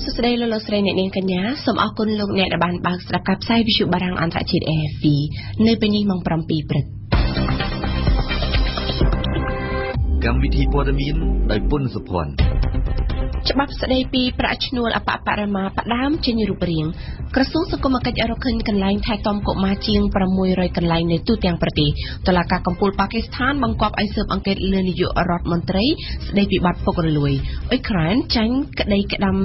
សួស្តីលោកលោកស្រីអ្នកនាងកញ្ញាសូមអរគុណលោកអ្នកដែលបានបើកស្ដាប់ការផ្សាយវិទ្យុបារាំងអន្តរជាតិ AFP នៅពេលនេះម៉ោង7ព្រឹកកម្មវិធីព័ត៌មានដោយពុនសុភ័ណ្ឌ ច្បាប់ស្តីពីប្រាក់ឈ្នួលអបបរមាផ្ដើមចេញរូបរាងក្រសួងសង្គមគិច្ចរកឃើញកន្លែងថែទាំកុមារជាង600កន្លែងនៅទូទាំងប្រទេសតឡាការកំពូលប៉ាគីស្ថានបង្គាប់ឲ្យស៊ើបអង្កេតលើនាយករដ្ឋមន្ត្រីស្តីពីបទពុករលួយអ៊ុយក្រែនចាញ់ក្តីក្តាំ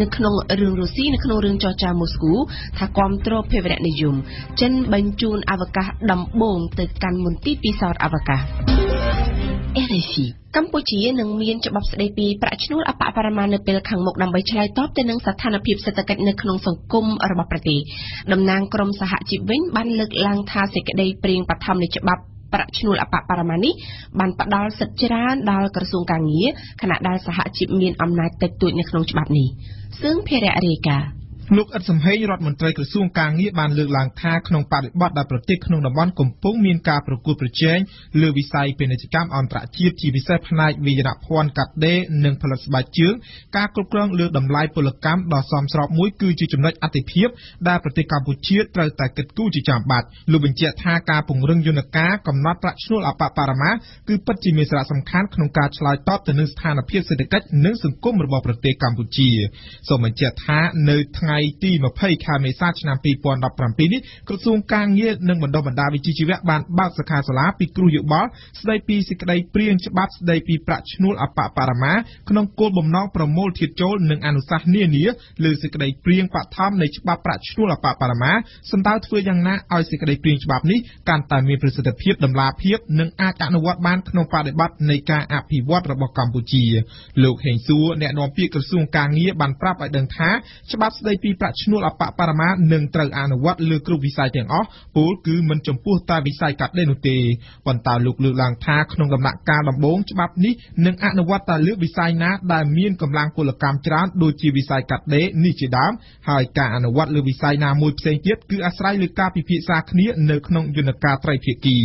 នៅក្នុងរឿងរុស្ស៊ីនៅក្នុងរឿងចរចាមូស្គូថាគ្រប់គ្រងភេរវនិយមចិនបញ្ជូនអវកាសដំបូងទៅកាន់មន្ទីរពិសោធន៍អវកាស RFI កម្ពុជានឹងមានច្បាប់ស្តីពីប្រាក់ឈ្នួលអបបរមានៅពេលខាងមុខដើម្បីឆ្លើយតបទៅនឹងស្ថានភាពសេដ្ឋកិច្ចនៅក្នុងសង្គមរបស់ប្រទេសតំណាងក្រមសហជីពវិញបានលើកឡើងថាសេចក្តីព្រៀងបឋមនៃច្បាប់ប្រាក់ឈ្នួលអបបរមានេះបានផ្ដល់សិទ្ធិច្រើនដល់ក្រសួងកាងារខណៈដែលសហជីពមានអំណាចតិចតួចនៅក្នុងច្បាប់នេះសឿងភេរៈរាយការណ៍ លោកអ៊ិតសំហេងរដ្ឋមន្ត្រីក្រសួងកាងារបានលើកឡើងថាក្នុងបរិបទដែលប្រទេសក្នុងតំបន់កំពុងមានការប្រកួតប្រជែងលើវិស័យពាណិជ្ជកម្មអន្តរជាតិជាពិសេសផ្នែកវិញ្ញាណភ័ណ្ឌកាត់ដេរនិងផលិតស្បែកជើងការគ្រប់គ្រងលើតម្លៃពលកម្មដ៏សមស្របមួយគឺជាចំណុចអាទិភាពដែលប្រទេសកម្ពុជាត្រូវតែគិតគូរជាចាំបាច់លោកបញ្ជាក់ថាការពង្រឹងយន្តការកំណត់ប្រាក់ឈ្នួលអបបរមាគឺពិតជាមានសារៈសំខាន់ក្នុងការឆ្លើយតបទៅនឹងស្ថានភាពសេដ្ឋកិច្ចនិងសង្គមរបស់ប្រទេសកម្ពុជាសូមបញ្ជាក់ថានៅថ្ងៃថ្ងៃទី20ខែមេសាឆ្នាំ2017នេះក្រសួងការងារនិងបណ្ដុះបណ្ដាលវិជ្ជាជីវៈបានបើកសិក្ខាសាលាពិគ្រោះយោបល់ស្ដីពីសេចក្តីព្រាងច្បាប់ស្ដីពីប្រាក់ឈ្នួលអបបរមាក្នុងគោលបំណងប្រមូលធាតុចូលនិងអនុសាសន៍នានាលើសេចក្តីព្រាងបឋមនៃច្បាប់ប្រាក់ឈ្នួលអបបរមាសម្ដៅធ្វើយ៉ាងណាឲ្យសេចក្តីព្រាងច្បាប់នេះកាន់តែមានប្រសិទ្ធភាពតម្លាភាពនិងអាចអនុវត្តបានក្នុងបរិបទនៃការអភិវឌ្ឍរបស់កម្ពុជាលោកហេងសួរអ្នកនាំពាក្យក្រសួងការងារបានប្រាប់ឲ្យដឹងថាច្បាប់ស្ដីពីប្រាក់ឈ្នួលអបបរមានឹងត្រូវអនុវត្តលើគ្រប់វិស័យទាំងអស់ពលគឺមិនចំពោះតែវិស័យកាត់ដេរនោះទេប៉ុន្តែលោកលើកឡើងថាក្នុងដំណាក់កាលដំបូងច្បាប់នេះនឹងអនុវត្តតែលើវិស័យណាដែលមានកម្លាំងពលកម្មច្រើនដូចជាវិស័យកាត់ដេរនេះជាដើមហើយការអនុវត្តលើវិស័យណាមួយផ្សេងទៀតគឺអាស្រ័យលើការពិភាក្សាគ្នានៅក្នុងយន្តការត្រីភាគី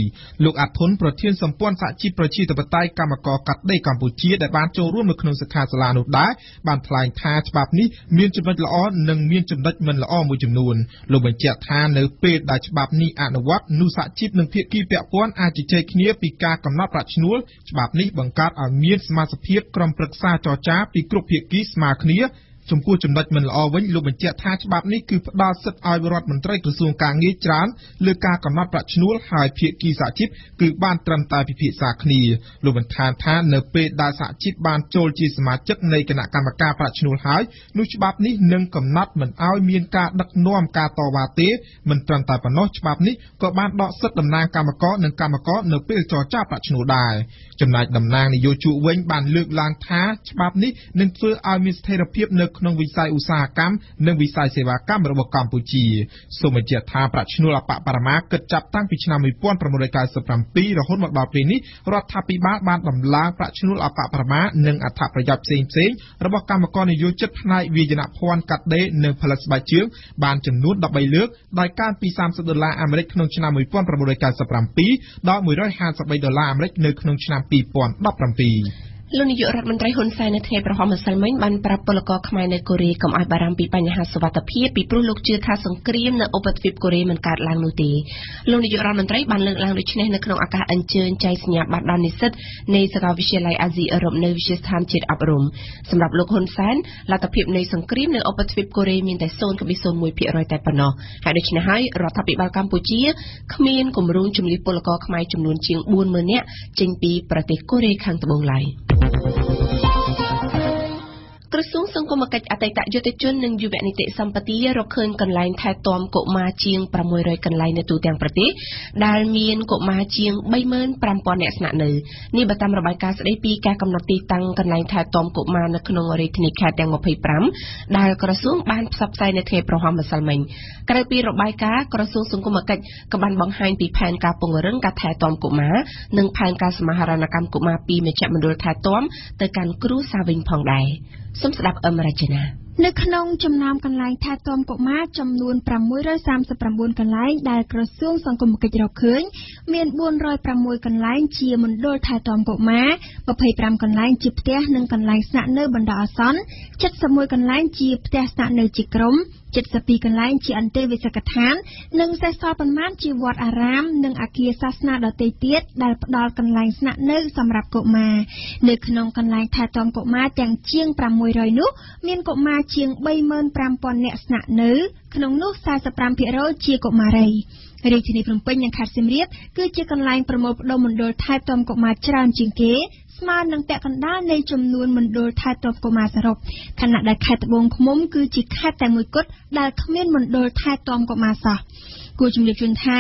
លោកអាត់ធុនប្រធានសម្ព័ន្ធសហជីពប្រជាធិបតេយ្យកម្មករកាត់ដេរកម្ពុជាដែលបានចូលរួមនៅក្នុងសិក្ខាសាលានោះដែរបានថ្លែងថាច្បាប់នេះមានចំណុចល្អនិងមានចំណុចមិនល្អមួយចំនួនលោកបញ្ជាក់ថានៅពេលដែលច្បាប់នេះអនុវត្តនោះសហជីពនិងភាគីពាក់ព័ន្ធអាចជជែកគ្នាពីការកំណត់ប្រាក់ឈ្នួលច្បាប់នេះបង្កើតឲ្យមានសមាជិកក្រុមប្រឹក្សាចរចាពីគ្រប់ភាគីស្មើគ្នា ចំពោះចំណុចមិនល្អវិញលោកបញ្ជាក់ថាច្បាប់នេះគឺផ្ដល់សិទ្ធិឲ្យរដ្ឋមន្ត្រីក្រសួងកាងារច្រើនលើការកំណត់ប្រាក់ឈ្នួលហើយភាគីសហជីពគឺបានត្រឹមតែពិភាក្សាគ្នាលោកបន្ថែមថានៅពេលដែលសហជីពបានចូលជាសមាជិកនៃគណៈកម្មការប្រាក់ឈ្នួលហើយនោះច្បាប់នេះនឹងកំណត់មិនឲ្យមានការដឹកនាំការតវ៉ាទេមិនត្រឹមតែប៉ុណ្ណោះច្បាប់នេះក៏បានដកសិទ្ធិតំណាងកម្មករនិងកម្មករនៅពេលចរចាប្រាក់ឈ្នួលដែរចំណែកតំណាងនយោជកវិញបានលើកឡើងថាច្បាប់នេះនឹងធ្វើឲ្យមានស្ថិរភាពនៅក្នុងវិស័យឧស្សាហកម្មនិងវិស័យសេវាកម្មរបស់កម្ពុជាសូមបញ្ជាក់ថាប្រាក់ឈ្នួលអបបរមាគិតចាប់តាំងពីឆ្នាំ1997រហូតមកដល់ពេលនេះរដ្ឋាភិបាលបានដំឡើងប្រាក់ឈ្នួលអបបរមានិងអត្ថប្រយោជន៍ផ្សេងផ្សេងរបស់កម្មករនិយោជិតផ្នែកវាយនភ័ណ្ឌកាត់ដេរនិងផលិតស្បែកជើងបានចំនួន13លើកដោយកើនពី30ដុល្លារអាមេរិកក្នុងឆ្នាំ1997ដល់153ដុល្លារអាមេរិកនៅក្នុងឆ្នាំ2017 លោកនាយករដ្ឋមន្ត្រីហ៊ុនសែននៅថ្ងៃប្រហោះម្សិលមិញបានប្រាប់ពលករខ្មែរនៅកូរ៉េកុំឲ្យបារម្ភពីបញ្ហាសុវត្ថិភាពពីព្រោះលោកជឿថាសង្គ្រាមនៅឧបទ្វីបកូរ៉េមិនកើតឡើងនោះទេលោកនាយករដ្ឋមន្ត្រីបានលើកឡើងដូចនេះនៅក្នុងឱកាសអញ្ជើញចែកសញ្ញាបត្រដល់និស្សិតនៃសាកលវិទ្យាល័យអាស៊ីអឺរ៉ុបនៅវិទ្យាស្ថានជាតិអប់រំសម្រាប់លោកហ៊ុនសែនលទ្ធភាពនៃសង្គ្រាមនៅឧបទ្វីបកូរ៉េមានតែ0.01%តែប៉ុណ្ណោះហើយដូច្នេះហើយរដ្ឋាភិបាលកម្ពុជាគ្មានគម្រោងជំនះពលករខ្មែរចំនួនជាង40000នាក់ចេញពីប្រទេសកូរ៉េខាងត្បូងឡើយ។ក្រសួ ងសង្គមគិច្ចអតីតយុវជននិងយុវនីតិសម្បទារកឃើញកន្លែងថែទាំកុមារជាង600កន្លែងនៅទូទាំងប្រទេសដែលមានកុមារជាង35000នាក់ស្នាក់នៅនេះបើតាមរបាយការណ៍ស្ដីពីការកំណត់ទីតាំងកន្លែងថែទាំកុមារនៅក្នុងរាជធានីខេត្តទាំង25ដែលក្រសួងបានផ្សព្វផ្សាយនៅថ្ងៃប្រហោះម្សិលមិញក្រៅពីរបាយការណ៍ក្រសួងសង្គមគិច្ចក៏បានបង្ហាញពីផែនការពង្រឹងការថែទាំកុមារនិងផែនការសមាហរណកម្មកុមារពីមជ្ឈមណ្ឌលថែទាំទៅកាន់គ្រួសារវិញផងដែរ សូមស្ដាប់អមរជនានៅក្នុងចំណោមកន្លែងថែទាំកុមារចំនួន639កន្លែងដែលក្រសួងសង្គមគិច្ចរកឃើញមាន406កន្លែងជាមណ្ឌលថែទាំកុមារ25កន្លែងជាផ្ទះនិងកន្លែងស្នាក់នៅបណ្ដោះអាសន្ន71កន្លែងជាផ្ទះស្នាក់នៅជាក្រុម 72កន្លែងជាអន្តេវាសិកដ្ឋាន និងសេសសល់ប៉ុន្មានជាវត្តអារាម និងអគារសាសនាដទៃទៀតដែលផ្ដល់កន្លែងស្នាក់នៅសម្រាប់កុមារនៅក្នុងកន្លែងថែទាំកុមារទាំងជាង600នោះមានកុមារជាង35,000នាក់ស្នាក់នៅ ក្នុងនោះ45%ជាកុមារីរាជធានីភ្នំពេញនិងខេត្តសៀមរាបគឺជាកន្លែងប្រមូលផ្ដុំមណ្ឌលថែទាំកុមារច្រើនជាងគេ ស្មើនឹងពាក់កណ្ដាលនៃចំនួនមណ្ឌលថែទាំកុមារសរុបខណៈដែលខេត្តត្បូងឃ្មុំគឺជាខេត្តតែមួយគត់ដែលគ្មានមណ្ឌលថែទាំកុមារសោះគួរជំរាបជូនថា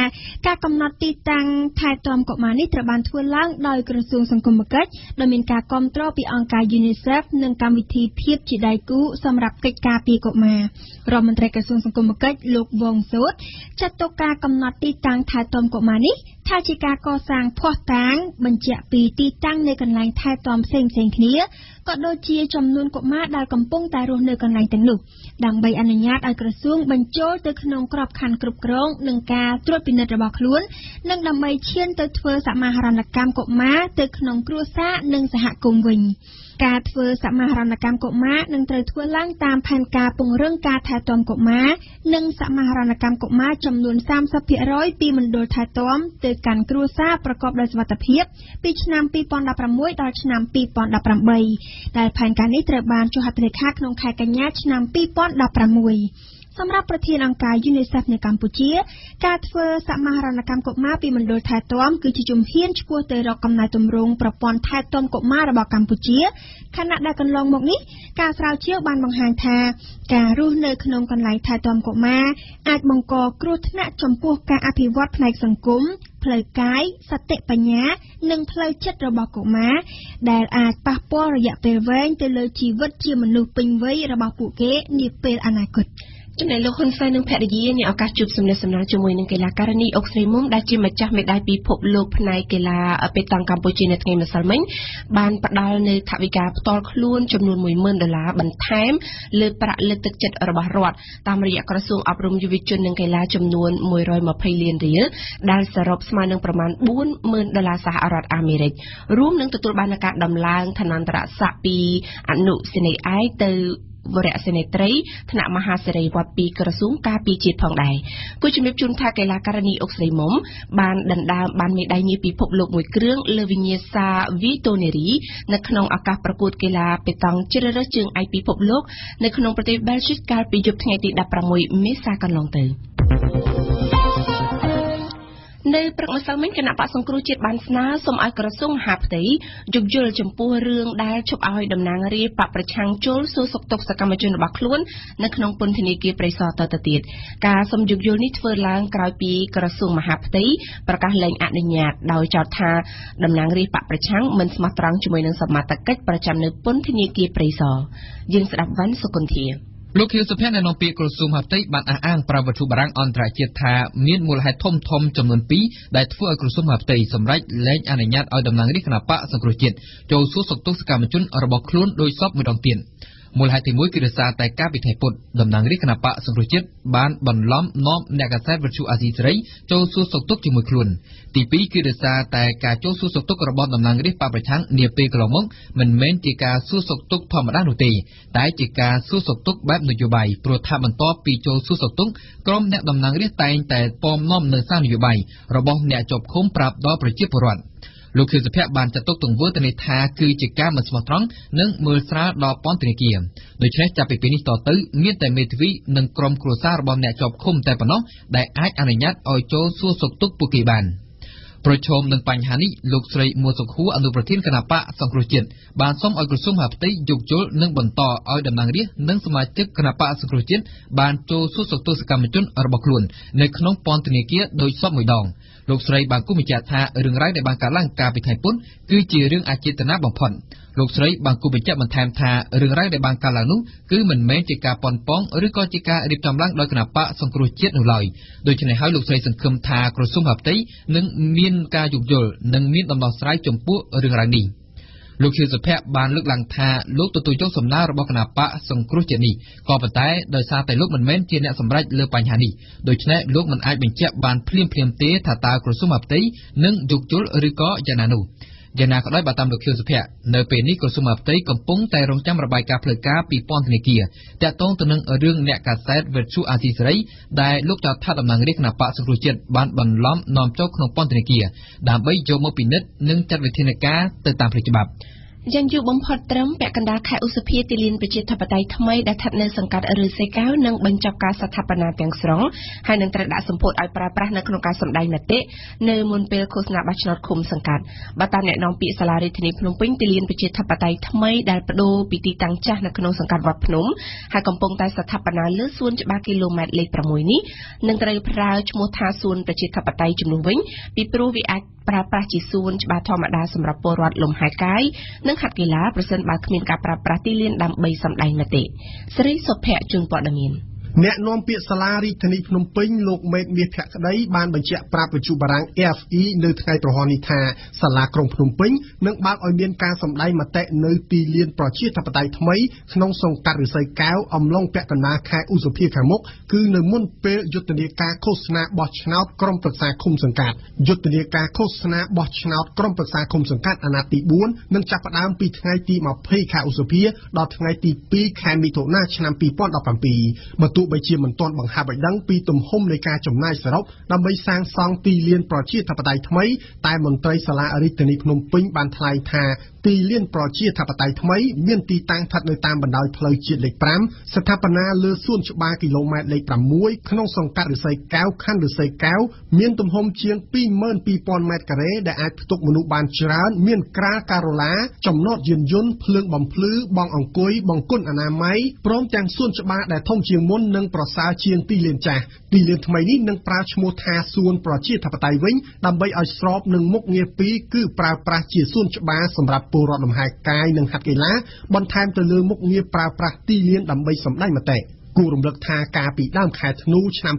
ការកំណត់ទីតាំងថែទាំកុមារនេះត្រូវបានធ្វើឡើងដោយក្រសួងសង្គមគិច្ចដោយមានការគាំទ្រពីអង្គការ UNICEF និងកម្មវិធីភាពជាដៃគូសម្រាប់កិច្ចការពារកុមាររដ្ឋមន្ត្រីក្រសួងសង្គមគិច្ចលោកវងសូតចាត់ទុកការកំណត់ទីតាំងថែទាំកុមារនេះថាជាការកសាងភ័ស្តុតាងបញ្ជាក់ពីទីតាំងនៃកន្លែងថែទាំផ្សេងៗគ្នាក៏ដូចជាចំនួនកុមារដែលកំពុងតែរស់នៅកន្លែងទាំងនោះដើម្បីអនុញ្ញាតឲ្យក្រសួងបញ្ចូលទៅក្នុងក្របខ័ណ្ឌគ្រប់គ្រងនិងការត្រួតពិនិត្យរបស់ខ្លួន និងដើម្បីឈានទៅធ្វើសមាហរណកម្មកុមារទៅក្នុងគ្រួសារនិងសហគមន៍វិញការធ្វើសមាហរណកម្មកុមារនឹងត្រូវធ្វើឡើងតាមផែនការពង្រឹងការថែទាំកុមារ និងសមាហរណកម្មកុមារចំនួន30%ពីមណ្ឌលថែទាំទៅកាន់គ្រួសារប្រកបដោយសុវត្ថិភាពពីឆ្នាំ2016ដល់ឆ្នាំ2018ដែលផែនការនេះត្រូវបានចុះហត្ថលេខាក្នុងខែកញ្ញាឆ្នាំ2016 សម្រាប់ប្រធានអង្គការ UNICEF នៅកម្ពុជា ការធ្វើសមាហរណកម្មកុមារពីមណ្ឌលថែទាំគឺជាជំហានឆ្ពោះទៅរកកំណែទម្រង់ប្រព័ន្ធថែទាំកុមាររបស់កម្ពុជាខណៈដែលកន្លងមកនេះការស្រាវជ្រាវបានបង្ហាញថា ការរស់នៅក្នុងកន្លែងថែទាំកុមារអាចបង្កគ្រោះថ្នាក់ចំពោះការអភិវឌ្ឍផ្នែកសង្គមផ្លូវកាយសតិបញ្ញា និងផ្លូវចិត្តរបស់កុមារដែលអាចប៉ះពាល់រយៈពេលវែងទៅលើជីវិតជាមនុស្សពេញវ័យរបស់ពួកគេនាពេលអនាគត។ ចំណែកលោកហ៊ុនសែននិងភរិយាមានឱកាសជួបសំណេះសំណាលជាមួយនឹងកីឡាការិនីអុកស្រីមុំដែលជាម្ចាស់មេដាយពិភពលោកផ្នែកកីឡាប៉េតង់កម្ពុជានៅថ្ងៃម្សិលមិញបានផ្ដល់នូវថវិកាផ្ទាល់ខ្លួនចំនួន10000ដុល្លារបន្ថែមលើប្រាក់លើកទឹកចិត្តរបស់រដ្ឋតាមរយៈក្រសួងអប់រំយុវជននិងកីឡាចំនួន120លានរៀលដែលសរុបស្មើនឹងប្រមាណ40000ដុល្លារសហរដ្ឋអាមេរិករួមនឹងទទួលបានការដំឡើងឋានន្តរស័ក្តិពីអនុសេនីយ៍ឯកទៅ វរៈសេនីត្រីថ្នាក់មហាសេរីវត្តពីក្រសួងការពារជាតិផងដែរគូជំរាបជូនថាកីឡាករនីអុកស្រីមុំបានដណ្ដើមបានមេដាយមាសពិភពលោកមួយគ្រឿងលើវិញ្ញាសាវីតូនេរីនៅក្នុងឱកាសប្រកួតកីឡាប៉េតង់ជ្រើសរើសជើងឯកពិភពលោកនៅក្នុងប្រទេសបែលហ្សិកកាលពីយប់ថ្ងៃទី16មេសាកន្លងទៅ នៅព្រឹកម្សិលមិញគណៈបកសង្គ្រោះជាតិបានស្នើសុំឲ្យក្រសួងមហាផ្ទៃយោគយល់ចំពោះរឿងដែលជប់ឲ្យតំណាងរាស្ត្របកប្រឆាំងជុលសួរសុខទុក្ខសកម្មជនរបស់ខ្លួននៅក្នុងពន្ធនាគារព្រៃសរតទៅទៀតការសុំយោគយល់នេះធ្វើឡើងក្រោយពីក្រសួងមហាផ្ទៃប្រកាសលែងអនុញ្ញាតដោយចោទថាតំណាងរាស្ត្របកប្រឆាំងមិនស្មោះត្រង់ជាមួយនឹងសមាជិកកិច្ចប្រចាំនៅពន្ធនាគារព្រៃសរយើងស្ដាប់វ៉ាន់សុគន្ធា លោកខៀវសុភ័ក្រនៅក្នុងពាក្យក្រសួងមហាផ្ទៃបានអះអាងប្រាវត្ថុបារាំងអន្តរជាតិថាមានមូលហេតុធំធំចំនួន2ដែលធ្វើឲ្យក្រសួងមហាផ្ទៃសម្រេចលែងអនុញ្ញាតឲ្យតំណាងរាស្ត្រគណបកសង្គ្រោះជាតិចូលសួរសុខទុក្ខសកម្មជនរបស់ខ្លួនដោយសពម្ដងទៀត មូលហេតុទី1គឺដោយសារតែការពិធីពុតតំណាងរាជគណៈបកសង្គ្រោះជាតិបានបន្លំនាំអ្នកកសែតវិទ្យុអាស៊ីសេរីចូលសួរសុខទុក្ខជាមួយខ្លួនទី2គឺដោយសារតែការចូលសួរសុខទុក្ខរបស់តំណាងរាជបកប្រឆាំងនាពេលកន្លងមកមិនមែនជាការសួរសុខទុក្ខធម្មតានោះទេតែជាការសួរសុខទុក្ខបែបនយោបាយព្រោះថាបន្ទាប់ពីចូលសួរសុខទុក្ខក្រុមអ្នកតំណាងរាជតែងតែពំនាំនៅសារនយោបាយរបស់អ្នកជាប់ឃុំប្រាប់ដល់ប្រជាពលរដ្ឋ លោកខៀវសុភ័ក្របានចាត់ទុកទង្វើទៅនេះថាគឺជាការមិនស្មោះត្រង់និងមើលស្រាលដល់ពន្ធនាគារដូច្នេះចាប់ពីពេលនេះតទៅមានតែមេធាវីនិងក្រុមគ្រួសាររបស់អ្នកជាប់ឃុំតែប៉ុណ្ណោះដែលអាចអនុញ្ញាតឲ្យចូលសួរសុខទុក្ខពួកគេបានប្រឈមនឹងបញ្ហានេះលោកស្រីមួសុខួរអនុប្រធានគណៈបកសង្គ្រោះជាតិបានសូមឲ្យក្រសួងមហាផ្ទៃយោគយល់និងបន្តឲ្យតំណាងរាស្ត្រនិងសមាជិកគណៈបកសង្គ្រោះជាតិបានចូលសួរសុខទុក្ខសកម្មជនរបស់ខ្លួននៅក្នុងពន្ធនាគារដោយសពមួយដងលោកស្រីបានគូបញ្ជាក់ថារឿងរ៉ាវដែលបានកើតឡើងកាលពីថ្ងៃពុធគឺជារឿងអចេតនាបំផុតលោកស្រីបានគូបញ្ជាក់បន្ថែមថារឿងរ៉ាវដែលបានកើតឡើងនោះគឺមិនមែនជាការប៉ុនប៉ងឬក៏ជាការរៀបចំឡើងដោយគណៈបកសង្គ្រោះជាតិនោះឡើយដូច្នេះហើយលោកស្រីសង្ឃឹមថាក្រសួងហាផ្ទៃនឹងមានការយោគយល់និងមានដំណោះស្រាយចំពោះរឿងរ៉ាវនេះ លោកខៀវសុភ័ក្របានលើកឡើងថាលោកទទួលយកសំណើរបស់គណៈបកសង្គ្រោះជាតិនេះក៏ប៉ុន្តែដោយសារតែលោកមិនមែនជាអ្នកសម្រេចលើបញ្ហានេះដូច្នេះលោកមិនអាចបញ្ជាក់បានភ្លាមៗទេថាតើក្រសួងមហាផ្ទៃនឹងយោគយល់ឬក៏យ៉ាងណានោះ យ៉ាងណាក៏ដោយបើតាមលោកខៀវសុភ័ក្រនៅពេលនេះក្រសួងមហាផ្ទៃកំពុងតែរងចាំរបាយការណ៍ផ្លូវការពីពន្ធនាគារតាក់ទងទៅនឹងរឿងអ្នកកាសែតវិទ្យុអាស៊ីសេរីដែលលោកចៅថាតំណាងរាជគណៈបកសង្គ្រោះជាតិបានបន្លំនាំចូលក្នុងពន្ធនាគារដើម្បីយកមកពិនិត្យនិងចាត់វិធានការទៅតាមផ្លូវច្បាប់។ យ៉ាងយូរបំផុតត្រឹមពាក់កណ្ដាលខែឧសភាទីលានប្រជាធិបតេយ្យថ្មីដែលស្ថិតនៅសង្កាត់ឬសេកៅនឹងបញ្ចប់ការស្ថាបនាទាំងស្រុងហើយនឹងត្រូវដាក់សម្ពោធឲ្យប្រើប្រាស់នៅក្នុងការសម្ដែងមតិនៅមុនពេលឃោសនាបោះឆ្នោតឃុំសង្កាត់បើតាមអ្នកនាំពាក្យសាលារដ្ឋាភិបាលភ្នំពេញទីលានប្រជាធិបតេយ្យថ្មីដែលបដូរពីទីតាំងចាស់នៅក្នុងសង្កាត់វត្តភ្នំហើយកំពុងតែស្ថាបនាលើសួនច្បារគីឡូម៉ែត្រលេខ6នេះនឹងត្រូវប្រើឈ្មោះថាសួនប្រជាធិបតេយ្យជំនួសវិញពីព្រោះវាអាចប្រើប្រាស់ជាសួនច្បារធម្មតាសម្រាប់ពលរដ្ឋលំហែកាយនិងហាត់កីឡាប្រសិនបើគ្មានការប្រើប្រាស់ទីលានដើម្បីសម្ដែងមតិស្រីសុភ័ក្រជួនព័ត៌មាន អ្នកនាំពាក្យសាលារាជធានីភ្នំពេញលោកមេតមាសភក្តីបានបញ្ជាក់ប្រាប់វិទ្យុបារាំង AFE នៅថ្ងៃប្រហ័ននេះថាសាលាក្រុងភ្នំពេញនឹងបើកឲ្យមានការសម្ដែងមតិនៅទីលានប្រជាធិបតេយ្យថ្មីក្នុងសង្កាត់រិស័យកែវអំឡុងពាក់កណ្ដាលខែឧសភាខាងមុខគឺនៅមុនពេលយុទ្ធនាការឃោសនាបោះឆ្នោតក្រុមប្រឹក្សាឃុំសង្កាត់យុទ្ធនាការឃោសនាបោះឆ្នោតក្រុមប្រឹក្សាឃុំសង្កាត់អាណត្តិទី4នឹងចាប់ផ្ដើមពីថ្ងៃទី20ខែឧសភាដល់ថ្ងៃទី2ខែមិថុនាឆ្នាំ2017បើទោះបីជាមិនទាន់បង្ហាប់ឲ្យដឹងពីទំហំនៃការចំណាយសរុបដើម្បីសាងសង់ទីលានប្រជាធិបតេយ្យថ្មី តែមន្ត្រីសាលារាជធានីភ្នំពេញបានថ្លែងថា ទីលានប្រជាធិបតេយ្យថ្មីមានទីតាំងស្ថិតនៅតាមបណ្ដោយផ្លូវជាតិលេខ5ស្ថាបនាលើសួនច្បារគីឡូម៉ែត្រលេខ6ក្នុងសង្កាត់រិស័យកែវខណ្ឌរិស័យកែវមានទំហំជាង22000ម៉ែត្រការ៉េដែលអាចផ្ទុកមនុស្សបានច្រើន មានក្រាលការ៉ូឡា ចំណតយានយន្តភ្លើងបំភ្លឺបងអង្គុយបង្គន់អនាម័យព្រមទាំងសួនច្បារដែលធំជាងមុននិងប្រសើរជាងទីលានចាស់ ទីលានថ្មីនេះនឹងប្រើឈ្មោះថាសួនប្រជាធិបតេយ្យវិញដើម្បីឲ្យស្របនឹងមុខងារពីរគឺប្រើប្រាស់ជាសួនច្បារសម្រាប់ពលរដ្ឋលំហែកាយនិងហាត់កីឡាបន្ថែមទៅលើមុខងារប្រើប្រាស់ទីលានដើម្បីសម្ដែងមតិ គូរំលឹកថាកាលពីដើមខែធ្នូឆ្នាំ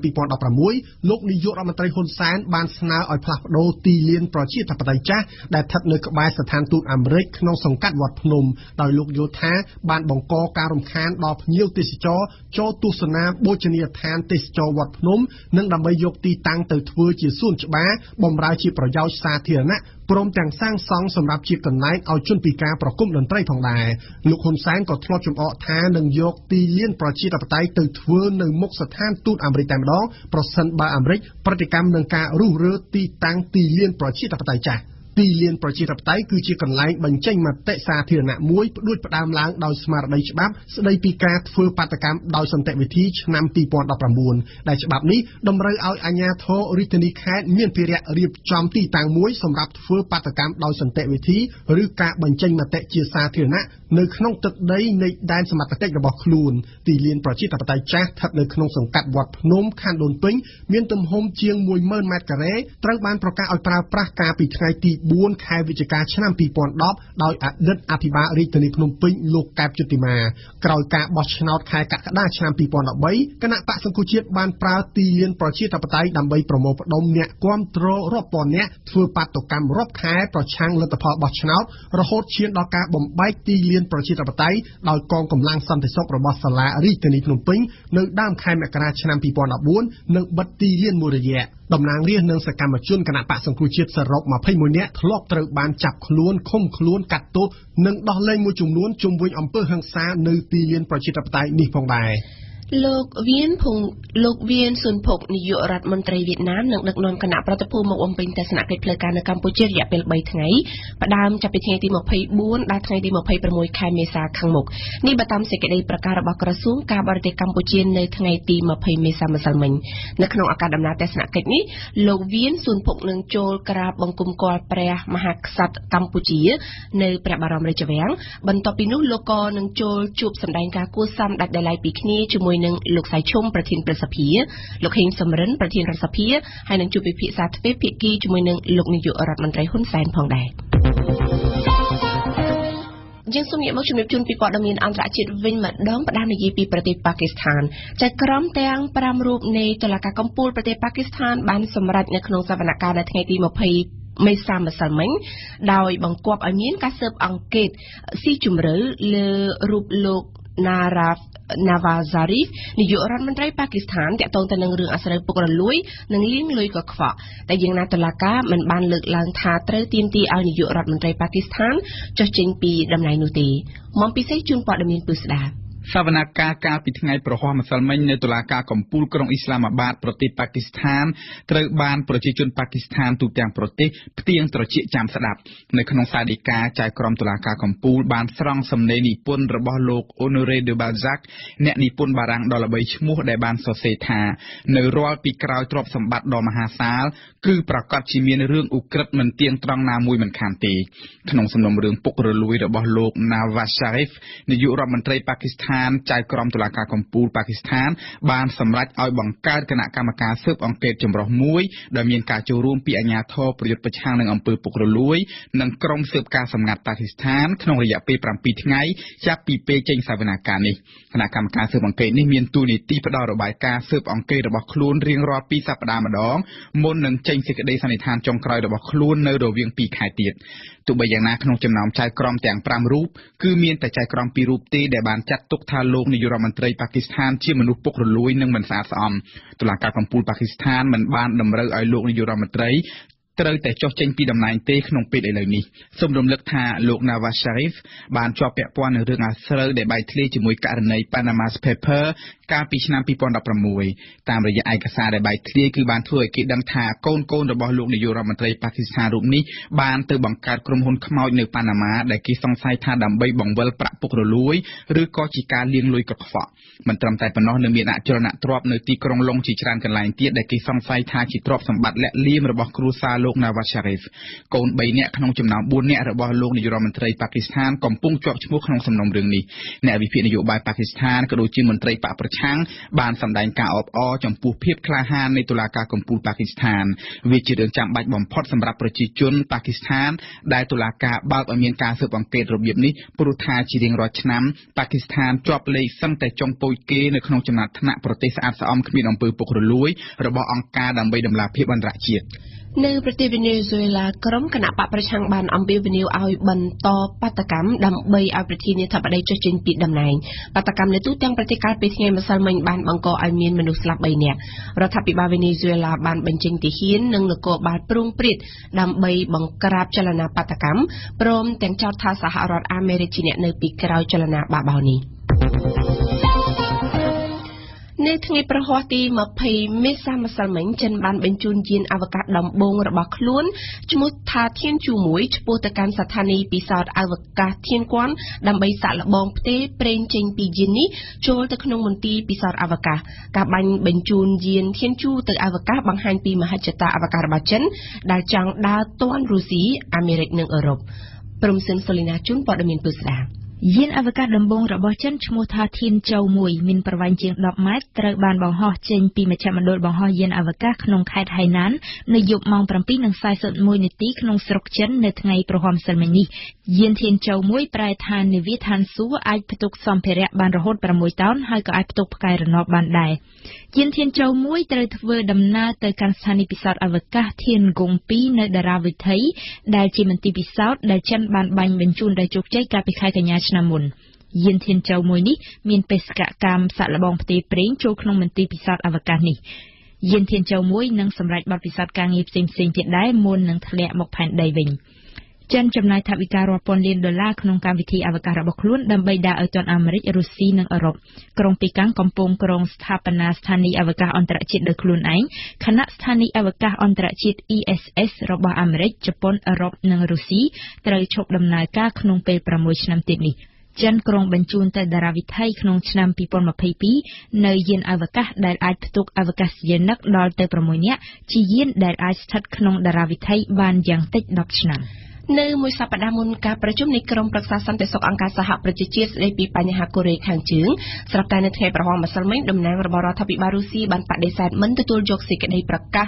2016លោកនាយករដ្ឋមន្ត្រីហ៊ុនសែនបានស្នើឲ្យផ្លាស់ប្តូរទីលានប្រជាធិបតេយ្យចាស់ដែលស្ថិតនៅក្បែរស្ថានទូតអាមេរិកក្នុងសង្កាត់វត្តភ្នំដោយលោកយល់ថាបានបង្កការរំខានដល់ភ្ញៀវទេសចរចូលទស្សនាបូជនីយដ្ឋានទេសចរវត្តភ្នំនិងដើម្បីយកទីតាំងទៅធ្វើជាសួនច្បារបម្រើជាប្រយោជន៍សាធារណៈព្រមទាំងសាងសង់សម្រាប់ជាកន្លែងឲ្យជនពិការប្រគំតន្ត្រីផងដែរលោកហ៊ុនសែនក៏ធ្លាប់ចំអកថានឹងយកទីលានប្រជាធិបតេយ្យទៅធ្វើនៅមុខស្ថានទូតអាមេរិកតែម្ដងប្រសិនបើអាមេរិកប្រតិកម្មនឹងការរុះរើទីតាំងទីលានប្រជាធិបតេយ្យចាស់ ទីលានប្រជាធិបតេយ្យគឺជាកន្លែងបញ្ចេញមតិសាធារណៈមួយផ្ដួចផ្ដើមឡើងដោយស្មារតីច្បាប់ស្ដីពីការធ្វើបាតកម្មដោយសន្តិវិធីឆ្នាំ2019ដែលច្បាប់នេះតម្រូវឲ្យអាជ្ញាធររាជធានីខេត្តមានភារៈរៀបចំទីតាំងមួយសម្រាប់ធ្វើបាតកម្មដោយសន្តិវិធីឬការបញ្ចេញមតិជាសាធារណៈនៅក្នុងទឹកដីនៃដែនសមត្ថកិច្ចរបស់ខ្លួនទីលានប្រជាធិបតេយ្យចាស់ស្ថិតនៅក្នុងសង្កាត់វត្តភ្នំខណ្ឌដូនពេញមានទំហំជាង10000ម៉ែត្រការ៉េត្រូវបានប្រកាសឲ្យប្រើប្រាស់កាលពីថ្ងៃទី4ខែវិច្ឆិកាឆ្នាំ2010ដោយអតីតអភិបាលរាជធានីភ្នំពេញលោកកែបជុតិមាក្រោយការបោះឆ្នោតខែកក្កដាឆ្នាំ2013គណៈបកសង្គ្រោះជាតិបានប្រើទីលានប្រជាធិបតេយ្យដើម្បីប្រមូលផ្ដុំអ្នកគាំទ្ររាប់ពាន់នាក់ធ្វើបាតុកម្មរាប់ខែប្រឆាំងលទ្ធផលបោះឆ្នោតរហូតឈានដល់ការបំបែកទីលានប្រជាធិបតេយ្យដោយកងកម្លាំងសន្តិសុខរបស់សាលារាជធានីភ្នំពេញនៅដើមខែមករាឆ្នាំ2014និងបិទទីលានមួយរយៈតំណាងរាស្ត្រនិងសកម្មជនគណៈបកសង្គ្រោះជាតិសរុប21នាក់ធ្លាប់ត្រូវបានចាប់ខ្លួនឃុំខ្លួនកាត់ទោសនិងដោះលែងមួយចំនួនជុំវិញអំពើហិង្សានៅទីលានប្រជាធិបតេយ្យនេះផងដែរ លោកវៀនភុងលោកវៀនស៊ុនភុកនាយករដ្ឋមន្ត្រីវៀតណាមនឹងដឹកនាំគណៈប្រតិភូមកបំពេញទស្សនកិច្ចផ្លូវការនៅកម្ពុជារយៈពេល3ថ្ងៃផ្ដើមចាប់ពីថ្ងៃទី24ដល់ថ្ងៃទី26ខែមេសាខាងមុខនេះបើតាមសេចក្តីប្រកាសរបស់ក្រសួងការបរទេសកម្ពុជានៅថ្ងៃទី20មេសាម្សិលមិញនៅក្នុងឱកាសដំណើរទស្សនកិច្ចនេះលោកវៀនស៊ុនភុកនឹងចូលក្រាបបង្គំគាល់ព្រះមហាក្សត្រកម្ពុជា នៅព្រះបរមរាជវាំងបន្ទាប់ពីនោះលោកក៏នឹងចូលជួបសម្ដែងការគួសមដាច់ដライពីគ្នាជាមួយនឹងលោកសៃឈុំប្រធានប្រសិទ្ធិលោកហេងសំរិនប្រធានរដ្ឋសភាហើយនឹងជួបពិភាក្សាទ្វេភាគីជាមួយនឹងលោកនាយករដ្ឋមន្ត្រីហ៊ុនសែនផងដែរយើងសូមងាកមកជំរាបជូនពីព័ត៌មានអន្តរជាតិវិញម្ដងផ្ដាំនិយាយពីប្រទេសប៉ាគីស្ថានចៅក្រមទាំង5រូបនៃតុលាការកំពូលប្រទេសប៉ាគីស្ថានបានសម្រេចនៅក្នុងសវនកម្មនៅថ្ងៃទី20មេសាម្សិលមិញដោយបង្គាប់ឲ្យមានការស៊ើបអង្កេតស៊ីជម្រៅលើរូបលោក Naraf Nawaz Sharif នាយករដ្ឋមន្ត្រីប៉ាគីស្ថានតាក់ទងទៅនឹងរឿងអាស្រូវពុករលួយនិងលាងលុយកខ្វក់តែយ៉ាងណាតុលាការមិនបានលើកឡើងថាត្រូវទាមទារឲ្យនាយករដ្ឋមន្ត្រីប៉ាគីស្ថានចុះចេញពីតំណែងនោះទេមកពិសេសជូនព័ត៌មានពឹស្ដាប់ សវនកម្មកាលពីថ្ងៃប្រហ័សម្សិលមិញនៅតុលាការកំពូលក្រុងអ៊ីស្លាមាបាតប្រទេសប៉ាគីស្ថានត្រូវបានប្រជាជនប៉ាគីស្ថានទូទាំងប្រទេសផ្ទៀងត្រចៀកចាំស្ដាប់នៅក្នុងសាលដីកាចៅក្រមតុលាការកំពូលបានស្រង់សំណេរនិពន្ធរបស់លោក Honoré de Balzac អ្នកនិពន្ធបារាំងដ៏ល្បីឈ្មោះដែលបានសរសេរថានៅរាល់ពីក្រោយទ្រព្យសម្បត្តិដ៏មហាសាលគឺប្រកាសជាមានរឿងឧក្រិដ្ឋមិនទៀងត្រង់ណាមួយមិនខានទេក្នុងសំណុំរឿងពុករលួយរបស់លោក Nawaz Sharif នាយករដ្ឋមន្ត្រីប៉ាគីស្ថានចៅក្រមតុលាការកំពូលប៉ាគីស្ថាន បានសម្រេចឲ្យបង្កើតគណៈកម្មការស៊ើបអង្កេតចម្រុះមួយដែលមានការចូលរួមពីអាជ្ញាធរប្រយុទ្ធប្រឆាំងនឹងអំពើពុករលួយ និងក្រុមស៊ើបការសម្ងាត់ប៉ាគីស្ថានក្នុងរយៈពេល7ថ្ងៃចាប់ពីពេលចេញសវនាការនេះគណៈកម្មការស៊ើបអង្កេតនេះមានតួនាទីផ្ដល់របាយការណ៍ស៊ើបអង្កេតរបស់ខ្លួនរៀងរាល់2សប្តាហ៍ម្ដងមុននឹងចេញសេចក្តីសន្និដ្ឋានចុងក្រោយរបស់ខ្លួននៅរវាង2ខែទៀត ទោះបីយ៉ាងណាក្នុងចំណោមចៅក្រមទាំង5រូបគឺមានតែចៅក្រម2រូបទេដែលបានចាត់ទុកថាលោកនាយករដ្ឋមន្ត្រីប៉ាគីស្ថានជាមនុស្សពុករលួយនិងមិនស្អាតស្អំតុលាការកំពូលប៉ាគីស្ថានមិនបានតម្រូវឲ្យលោកនាយករដ្ឋមន្ត្រី ត្រូវតែចុះចេញពីតំណែងទេក្នុងពេលឥឡូវនេះសូមរំលឹកថាលោក Nawaz Sharif បានជាប់ពាក់ព័ន្ធនឹងរឿងអាស្រូវដែលបែកធ្លាយជាមួយករណី Panama Papers កាលពីឆ្នាំ2016តាមរយៈឯកសារដែលបែកធ្លាយគឺបានធ្វើឲ្យគេដឹងថាកូនកូនរបស់លោកនាយករដ្ឋមន្ត្រីប៉ាគីស្ថានរូបនេះបានទៅបង្កើតក្រុមហ៊ុនខ្មោចនៅប៉ាណាម៉ាដែលគេសង្ស័យថាដើម្បីបង្វិលប្រាក់ពុករលួយឬក៏ជាការលាងលុយកខ្វក់មិនត្រឹមតែប៉ុណ្ណោះនៅមានអចលនទ្រព្យនៅទីក្រុងឡុងជាច្រើនកន្លែងទៀតដែលគេសង្ស័យថាជាទ្រព្យសម្បត្តិលាក់លៀមរបស់គ្រួសារលោក Nawaz Sharif កូន3នាក់ក្នុងចំណោម4នាក់របស់លោកនាយករដ្ឋមន្ត្រីប៉ាគីស្ថានកំពុងជាប់ឈ្មោះក្នុងសំណុំរឿងនេះអ្នកវិភាគនយោបាយប៉ាគីស្ថានក៏ដូចជាមន្ត្រីបកប្រឆាំងបានសម្ដែងការអបអរចំពោះភាពក្លាហាននៃតុលាការកំពូលប៉ាគីស្ថានវាជារឿងចាំបាច់បំផុតសម្រាប់ប្រជាជនប៉ាគីស្ថាន ដែលតុលាការបើកឲ្យមានការស៊ើបអង្កេតរបៀបនេះព្រោះថាជារៀងរាល់ឆ្នាំប៉ាគីស្ថានជាប់លេខសឹងតែចុងពូជគេនៅក្នុងចំណាត់ថ្នាក់ប្រទេសស្អាតស្អំគ្មានអំពើពុករលួយរបស់អង្គការដើម្បីដំឡាភិបអន្តរជាតិ នៅប្រទេសវេណេស៊ុយឡាក្រុមគណៈបកប្រឆាំងបានអំពាវនាវឲ្យបន្តបាតកម្មដើម្បីឲ្យប្រធានាធិបតីចុះចេញពីតំណែងបាតកម្មនៅទូទាំងប្រទេសកាលពីថ្ងៃម្សិលមិញបានបង្កឲ្យមានមនុស្សស្លាប់3នាក់រដ្ឋាភិបាលវេណេស៊ុយឡាបានបញ្ចេញទាហាននិងនគរបាលព្រួងព្រាតដើម្បីបង្ក្រាបចលនាបាតកម្មព្រមទាំងចោទថាសហរដ្ឋអាមេរិកជាអ្នកនៅពីក្រោយចលនាបាបោនេះ នៅថ្ងៃប្រហ័សទី20មេសាម្សិលមិញចិនបានបញ្ជូនយានអវកាសដំបូងរបស់ខ្លួនឈ្មោះថាធានជូមួយឆ្ពោះទៅកាន់ស្ថានីយពិសោធន៍អវកាសធានគន់ដើម្បីសាក់លបងផ្ទេរប្រេងចេញពីយាននេះចូលទៅក្នុងមន្ទីរពិសោធន៍អវកាសការបាញ់បញ្ជូនយានធានជូទៅអវកាសបង្ហាញពីមហិច្ឆតាអវកាសរបស់ចិនដែលចង់ដើរទាន់រុស្ស៊ីអាមេរិកនិងអឺរ៉ុបព្រមសិនសូលីណាជូនព័ត៌មានពុស្ដា យានអវកាសដំបូងរបស់ចិនឈ្មោះថាធានជូ1មានប្រវែងជាង10ម៉ែត្រត្រូវបានបង្ហោះចេញពីមជ្ឈមណ្ឌលបង្ហោះយានអវកាសក្នុងខេត្តហៃណាននៅយប់ម៉ោង7:41នាទីក្នុងស្រុកចិននៅថ្ងៃប្រហ័ម្សិលមិញនេះយានធានជូ1ប្រែថានាវាឋានសួគ៌អាចផ្ទុកសម្ភារៈបានរហូត6តោនហើយក៏អាចផ្ទុកផ្កាយរណបបានដែរយានធានជូ1ត្រូវធ្វើដំណើរទៅកាន់ស្ថានីយពិសោធន៍អវកាសធានគង់2នៅដារ៉ាវិថីដែលជាមន្ទីរពិសោធន៍ដែលចិនបានបាញ់បញ្ជូនដោយជោគជ័យកាលពីខែកញ្ញាឆ្នាំមុនយានធានជូមួយនេះមានបេសកកម្មសាក់លបងផ្ទេរប្រេងចូលក្នុងមន្ទីរពិសោធន៍អវកាសនេះយានធានជូមួយនឹងសម្រេចបទពិសោធន៍ការងារផ្សេងៗទៀតដែរមុននឹងធ្លាក់មកផែនដីវិញ។ ចិនចំណាយថវិការាប់ពាន់លានដុល្លារក្នុងកម្មវិធីអវកាសរបស់ខ្លួនដើម្បីដើរឲ្យទាន់អាមេរិករុស្ស៊ីនិងអឺរ៉ុបក្រុងពីកាំងកំពុងក្រុងស្ថាបនាស្ថានីយ៍អវកាសអន្តរជាតិដោយខ្លួនឯងខណៈស្ថានីយ៍អវកាសអន្តរជាតិ ISS របស់អាមេរិកជប៉ុនអឺរ៉ុបនិងរុស្ស៊ីត្រូវឈប់ដំណើរការក្នុងពេល6ឆ្នាំទៀតនេះចិនក្រុងបញ្ជូនទៅតារាវិថីក្នុងឆ្នាំ2022នៅយានអវកាសដែលអាចផ្ទុកអវកាសយានិកដល់ទៅ6នាក់ជាយានដែលអាចស្ថិតក្នុងតារាវិថីបានយ៉ាងតិច10ឆ្នាំ។ នៅមួយសប្តាហ៍មុនការប្រជុំនៃក្រុមប្រឹក្សាសន្តិសុខអង្គការសហប្រជាជាតិស្តីពីបញ្ហាកូរ៉េខាងជើងស្រាប់តែនៅថ្ងៃប្រហោះម្សិលមិញតំណាងរបស់រដ្ឋាភិបាលរុស្ស៊ីបានបដិសេធមិនទទួលយកសេចក្តីប្រកាស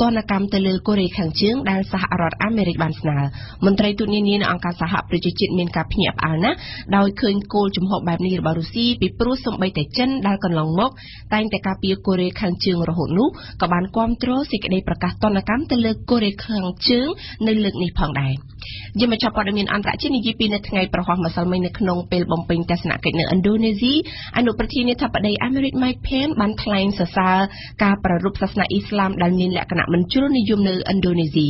ទណ្ឌកម្មទៅលើកូរ៉េខាងជើងដែលសហរដ្ឋអាមេរិកបានស្នើមន្ត្រីទូតនានានៅអង្គការសហប្រជាជាតិមានការភ្ញាក់ផ្អើលណាស់ដោយឃើញគោលជំហរបែបនេះរបស់រុស្ស៊ីពីព្រោះសំបីតែចិនដែលកន្លងមកតែងតែការពារកូរ៉េខាងជើងរហូតនោះក៏បានគ្រប់គ្រងសេចក្តីប្រកាសទណ្ឌកម្មទៅលើកូរ៉េខាងជើងនៅលើកនេះផងដែរយើងមកចាប់ព័ត៌មានអន្តរជាតិនិយាយពីនៅថ្ងៃប្រហោះម្សិលមិញនៅក្នុងពេលបំពេញទស្សនកិច្ចនៅឥណ្ឌូនេស៊ីអនុប្រធានាធិបតីអាមេរិក Mike Pence បានថ្លែងសរសើរការប្រារព្ធសាសនាអ៊ីស្លាមដែលមានលក្ខណៈមិនជ្រុលនិយមនៅឥណ្ឌូនេស៊ី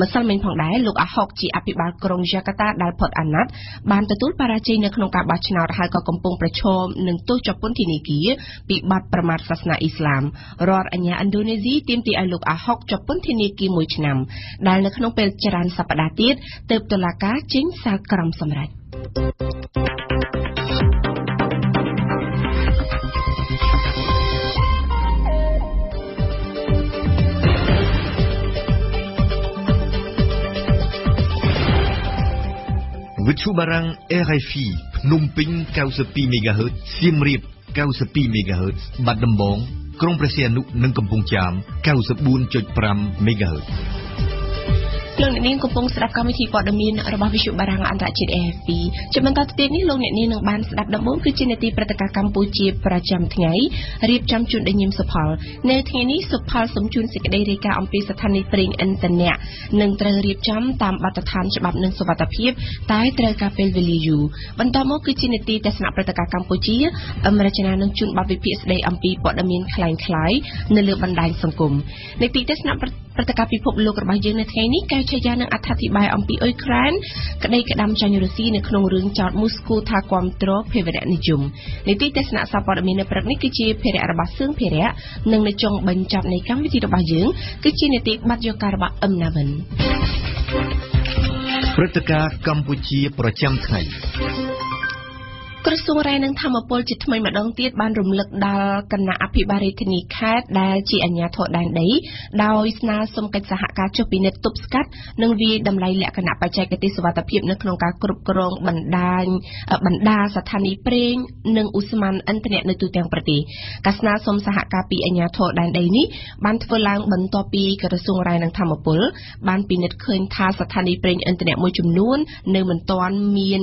ម្សិលមិញផងដែរលោកអាហុកជាអភិបាលក្រុងយ៉ាកាតាដែលផុតអាណត្តិបានទទួលបរាជ័យនៅក្នុងការបោះឆ្នោតហើយក៏កំពុងប្រឈមនឹងទោសជាប់ពន្ធនាគារពីបទប្រមាថសាសនាអ៊ីស្លាមរដ្ឋអាជ្ញាឥណ្ឌូនេស៊ីទាមទារឲ្យលោកអាហុកជាប់ពន្ធនាគារមួយឆ្នាំដែលនៅក្នុងពេលច្រើនសប្តាហ៍ទៀតទើបតុលាការចេញសាលក្រមសម្រេចវិទ្យុបារាំង RFI ភ្នំពេញ92 MHz សៀមរាប92 MHz បាត់ដំបង ក្រុងព្រះសីហនុនិងកំពង់ចាម94.5 MHz លោកអ្នកនាងកំពុងស្ដាប់កម្មវិធីព័ត៌មានរបស់វិទ្យុបារាំងអន្តរជាតិ AFP ជាបន្តទៅទៀតនេះលោកអ្នកនាងនឹងបានស្ដាប់ដំបូងគឺជានាទីព្រឹត្តិការណ៍កម្ពុជាប្រចាំថ្ងៃរៀបចំជូនដោយញឹមសុផល នៅថ្ងៃនេះសុផលសូមជូនសេចក្តីរាយការណ៍អំពីស្ថានីយ៍ប្រេងឥន្ធនៈនឹងត្រូវរៀបចំតាមបទដ្ឋានច្បាប់និងសុវត្ថិភាពតែត្រូវការពេលវេលាយូរបន្តមកគឺជានាទីទស្សនៈព្រឹត្តិការណ៍កម្ពុជាអមរជនានឹងជូនបទវិភាគស្ដីអំពីព័ត៌មានคล้ายៗនៅលើបណ្ដាញសង្គមនាទីទស្សនៈ ព្រឹត្តិការណ៍ពិភពលោករបស់យើងនៅថ្ងៃនេះកែឆាយានឹងអត្ថាធិប្បាយអំពីអ៊ុយក្រែនក្តីក្តាំចាញ់រុស្ស៊ីនៅក្នុងរឿងចោតមូស្គូថាគាំទ្រភេរវនិយមនីតិទេសនៈសពតមាននៅព្រឹកនេះគឺជាភារៈរបស់សឿងភារៈនិងនៅចុងបញ្ចប់នៃកម្មវិធីរបស់យើងគឺជានីតិបាត់យកការរបស់អឹមណាវិនព្រឹត្តិការណ៍កម្ពុជាប្រចាំថ្ងៃ ក្រសួងរ៉ែនិងធម្មពលជាថ្មីម្ដងទៀតបានរំលឹកដល់គណៈអភិបាលរាជធានីខេត្តដែលជាអាជ្ញាធរដែនដីដោយស្នើសុំកិច្ចសហការចុះពិនិត្យទប់ស្កាត់និងវាយតម្លៃលក្ខណៈបច្ចេកទេសសុវត្ថិភាពនៅក្នុងការគ្រប់គ្រងបណ្ដាញបណ្ដាស្ថានីយ៍ប្រេងនិងឧស្ម័នឥន្ធនៈនៅទូទាំងប្រទេសការស្នើសុំសហការពីអាជ្ញាធរដែនដីនេះបានធ្វើឡើងបន្ទាប់ពីក្រសួងរ៉ែនិងធម្មពលបានពិនិត្យឃើញថាស្ថានីយ៍ប្រេងឥន្ធនៈមួយចំនួននៅមិនទាន់មាន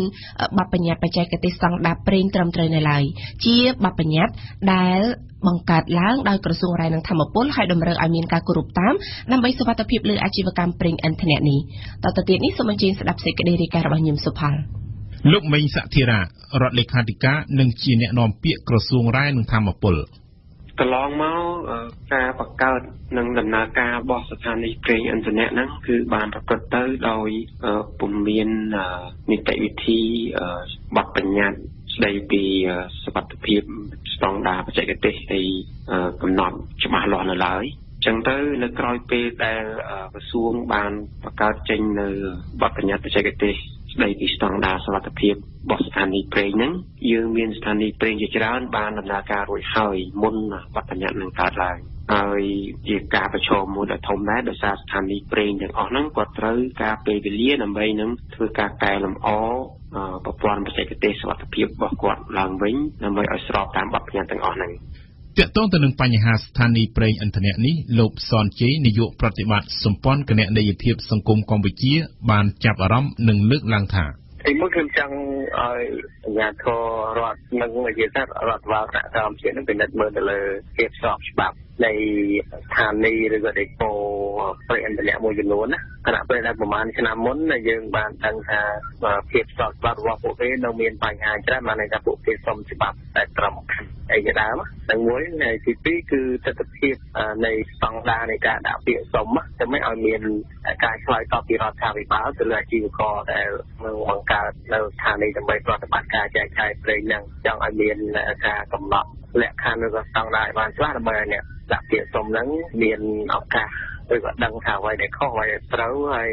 បទបញ្ញត្តិបច្ចេកទេសស្តង់ដារប្រេងត្រឹមត្រូវនៅឡើយជាបទបញ្ញត្តិដែលបង្កើតឡើងដោយក្រសួងរ៉ែនិងធម្មពលហើយតម្រូវឲ្យមានការគោរពតាមដើម្បីសុវត្ថិភាពលើអាជីវកម្មប្រេងឥន្ធនៈនេះតទៅទៀតនេះសូមអញ្ជើញស្ដាប់សេចក្តីរាយការណ៍របស់ញឹមសុផលលោកមេងសធិរារដ្ឋលេខាធិការនិងជាអ្នកនាំពាក្យក្រសួងរ៉ែនិងធម្មពលកន្លងមកការបង្កើតនិងដំណើរការរបស់ស្ថានីយ៍ប្រេងឥន្ធនៈហ្នឹងគឺបានប្រព្រឹត្តទៅដោយពុំមាននីតិវិធីបទបញ្ញត្តិ ស្ដីពីសុវត្ថិភាពស្តង់ដារបច្ចេកទេសនៃកំណត់ច្បាស់លាស់នៅឡើយចឹងទៅនៅក្រោយពេលដែលក្រសួងបានបង្កើតចេញនៅបទបញ្ញត្តិបច្ចេកទេសស្ដីពីស្តង់ដារសុវត្ថិភាពរបស់ស្ថានីយ៍ប្រេងហ្នឹងយើងមានស្ថានីយ៍ប្រេងជាច្រើនបានដំណើរការរួចហើយមុនបទបញ្ញត្តិនឹងកើតឡើង ហើយជាការប្រឈមមួយដ៏ធំដែរដោយសារស្ថានីយ៍ប្រេងទាំងអស់ហ្នឹងគាត់ត្រូវការពេលវេលាដើម្បីនឹងធ្វើការកែលម្អប្រព័ន្ធបច្ចេកទេសសុវត្ថិភាពរបស់គាត់ឡើងវិញដើម្បីឲ្យស្របតាមបទបញ្ញត្តិទាំងអស់ហ្នឹងតកតងទៅនឹងបញ្ហាស្ថានីយ៍ប្រេងឥន្ធនៈនេះលោកសនជ័យនាយកប្រតិបត្តិសម្ព័ន្ធគណនេយ្យភាពសង្គមកម្ពុជា បានចាប់អារម្មណ៍និងលើកឡើងថាទីមួយខ្ញុំចង់ឲ្យអាជ្ញាធររដ្ឋនិងវិជាសាស្ត្ររដ្ឋបាលថ្នាក់ក្រោមជាតិនឹងពិនិត្យមើលទៅលើភាពស្របច្បាប់នៃស្ថានីយ៍ឬក៏ដេប៉ូប្រេងឥន្ធនៈមួយចំនួនណាខណៈពេលដែលប្រហែលឆ្នាំមុនយើងបានដឹងថាភាពស្របច្បាប់របស់ពួកគេនៅមានបញ្ហាច្រើនបានន័យថាពួកគេសុំច្បាប់តែត្រឹមអីជាដើមទាំងមួយហើយទីពីរគឺទស្សនវិជ្ជានៃស្តង់ដារនៃការដាក់ពាក្យសុំតែមិនឲ្យមានការឆ្លើយតបពីរដ្ឋាភិបាលទៅលើអាជីវករដែលនឹងបង្កើតនៅស្ថានីយ៍ដើម្បីប្រតិបត្តិការចែកចាយប្រេងហ្នឹងចង់ឲ្យមានការកំណត់ លក្ខខណ្ឌឬក៏ស្តង់ដារឲ្យបានច្បាស់ដើម្បីឲ្យអ្នកដាក់ពាក្យសុំហ្នឹងមានឱកាសឬក៏ដឹងថាអ្វីដែលខុសអ្វីដែលត្រូវហើយ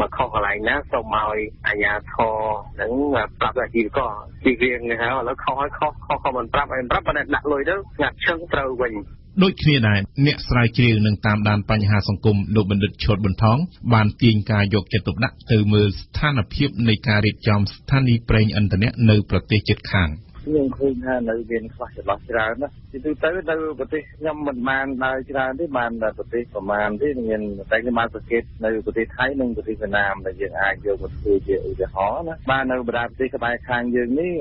បើខុសកន្លែងណាសូមឲ្យអាជ្ញាធរនឹងប្រាប់អាជីវករពីរៀងហៅឥឡូវខុសហើយខុសខុសក៏មិនប្រាប់ឲ្យប្រាប់ប៉ុន្តែដាក់លុយទៅស្ងាត់ឈឹងត្រូវវិញដូចគ្នាដែរអ្នកស្រាវជ្រាវនឹងតាមដានបញ្ហាសង្គមលោកបណ្ឌិតឈុតប៊ុនថងបានទាញការយកចិត្តទុកដាក់ទៅមើលស្ថានភាពនៃការរៀបចំស្ថានីយ៍ប្រេងឥន្ធនៈនៅប្រទេសជិតខាង។ ខ្ញុំឃើញថានៅមានខ្វះចន្លោះច្រើនណាទីទូទៅនៅប្រទេសខ្ញុំមិនបានដើរច្រើនទេបានតែប្រទេសប្រមាណទេមានតែខ្ញុំបានសង្កេតនៅប្រទេសថៃនិងប្រទេសវៀតណាមដែលយើងអាចយកមកធ្វើជាឧទាហរណ៍ណាបាននៅបណ្ដាប្រទេសក្បែរខាងយើងនេះ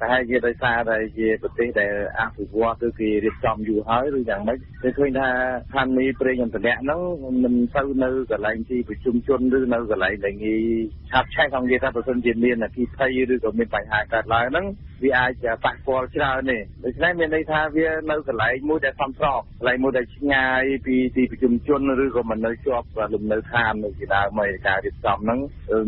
ប្រហែលជាដោយសារតែជាប្រទេសដែលអភិវឌ្ឍគឺគេរៀបចំយូរហើយឬយ៉ាងម៉េចគេឃើញថាឋានីប្រេងឥន្ធនៈហ្នឹងមិនទៅនៅកន្លែងទីប្រជុំជនឬនៅកន្លែងដែលងាយឆាប់ឆេះក្នុងនិយាយថាប្រសិនជាមានអគិភ័យឬក៏មានបញ្ហាកើតឡើងហ្នឹង វាអាចប៉ះពាល់ច្រើនទេដូច្នេះមានន័យថាវានៅកន្លែងមួយដែលសំស្របកន្លែងមួយដែលឆ្ងាយពីទីប្រជុំជនឬក៏មិននៅជាប់លំនៅឋាននៅជាដើមហើយការរៀបចំហ្នឹង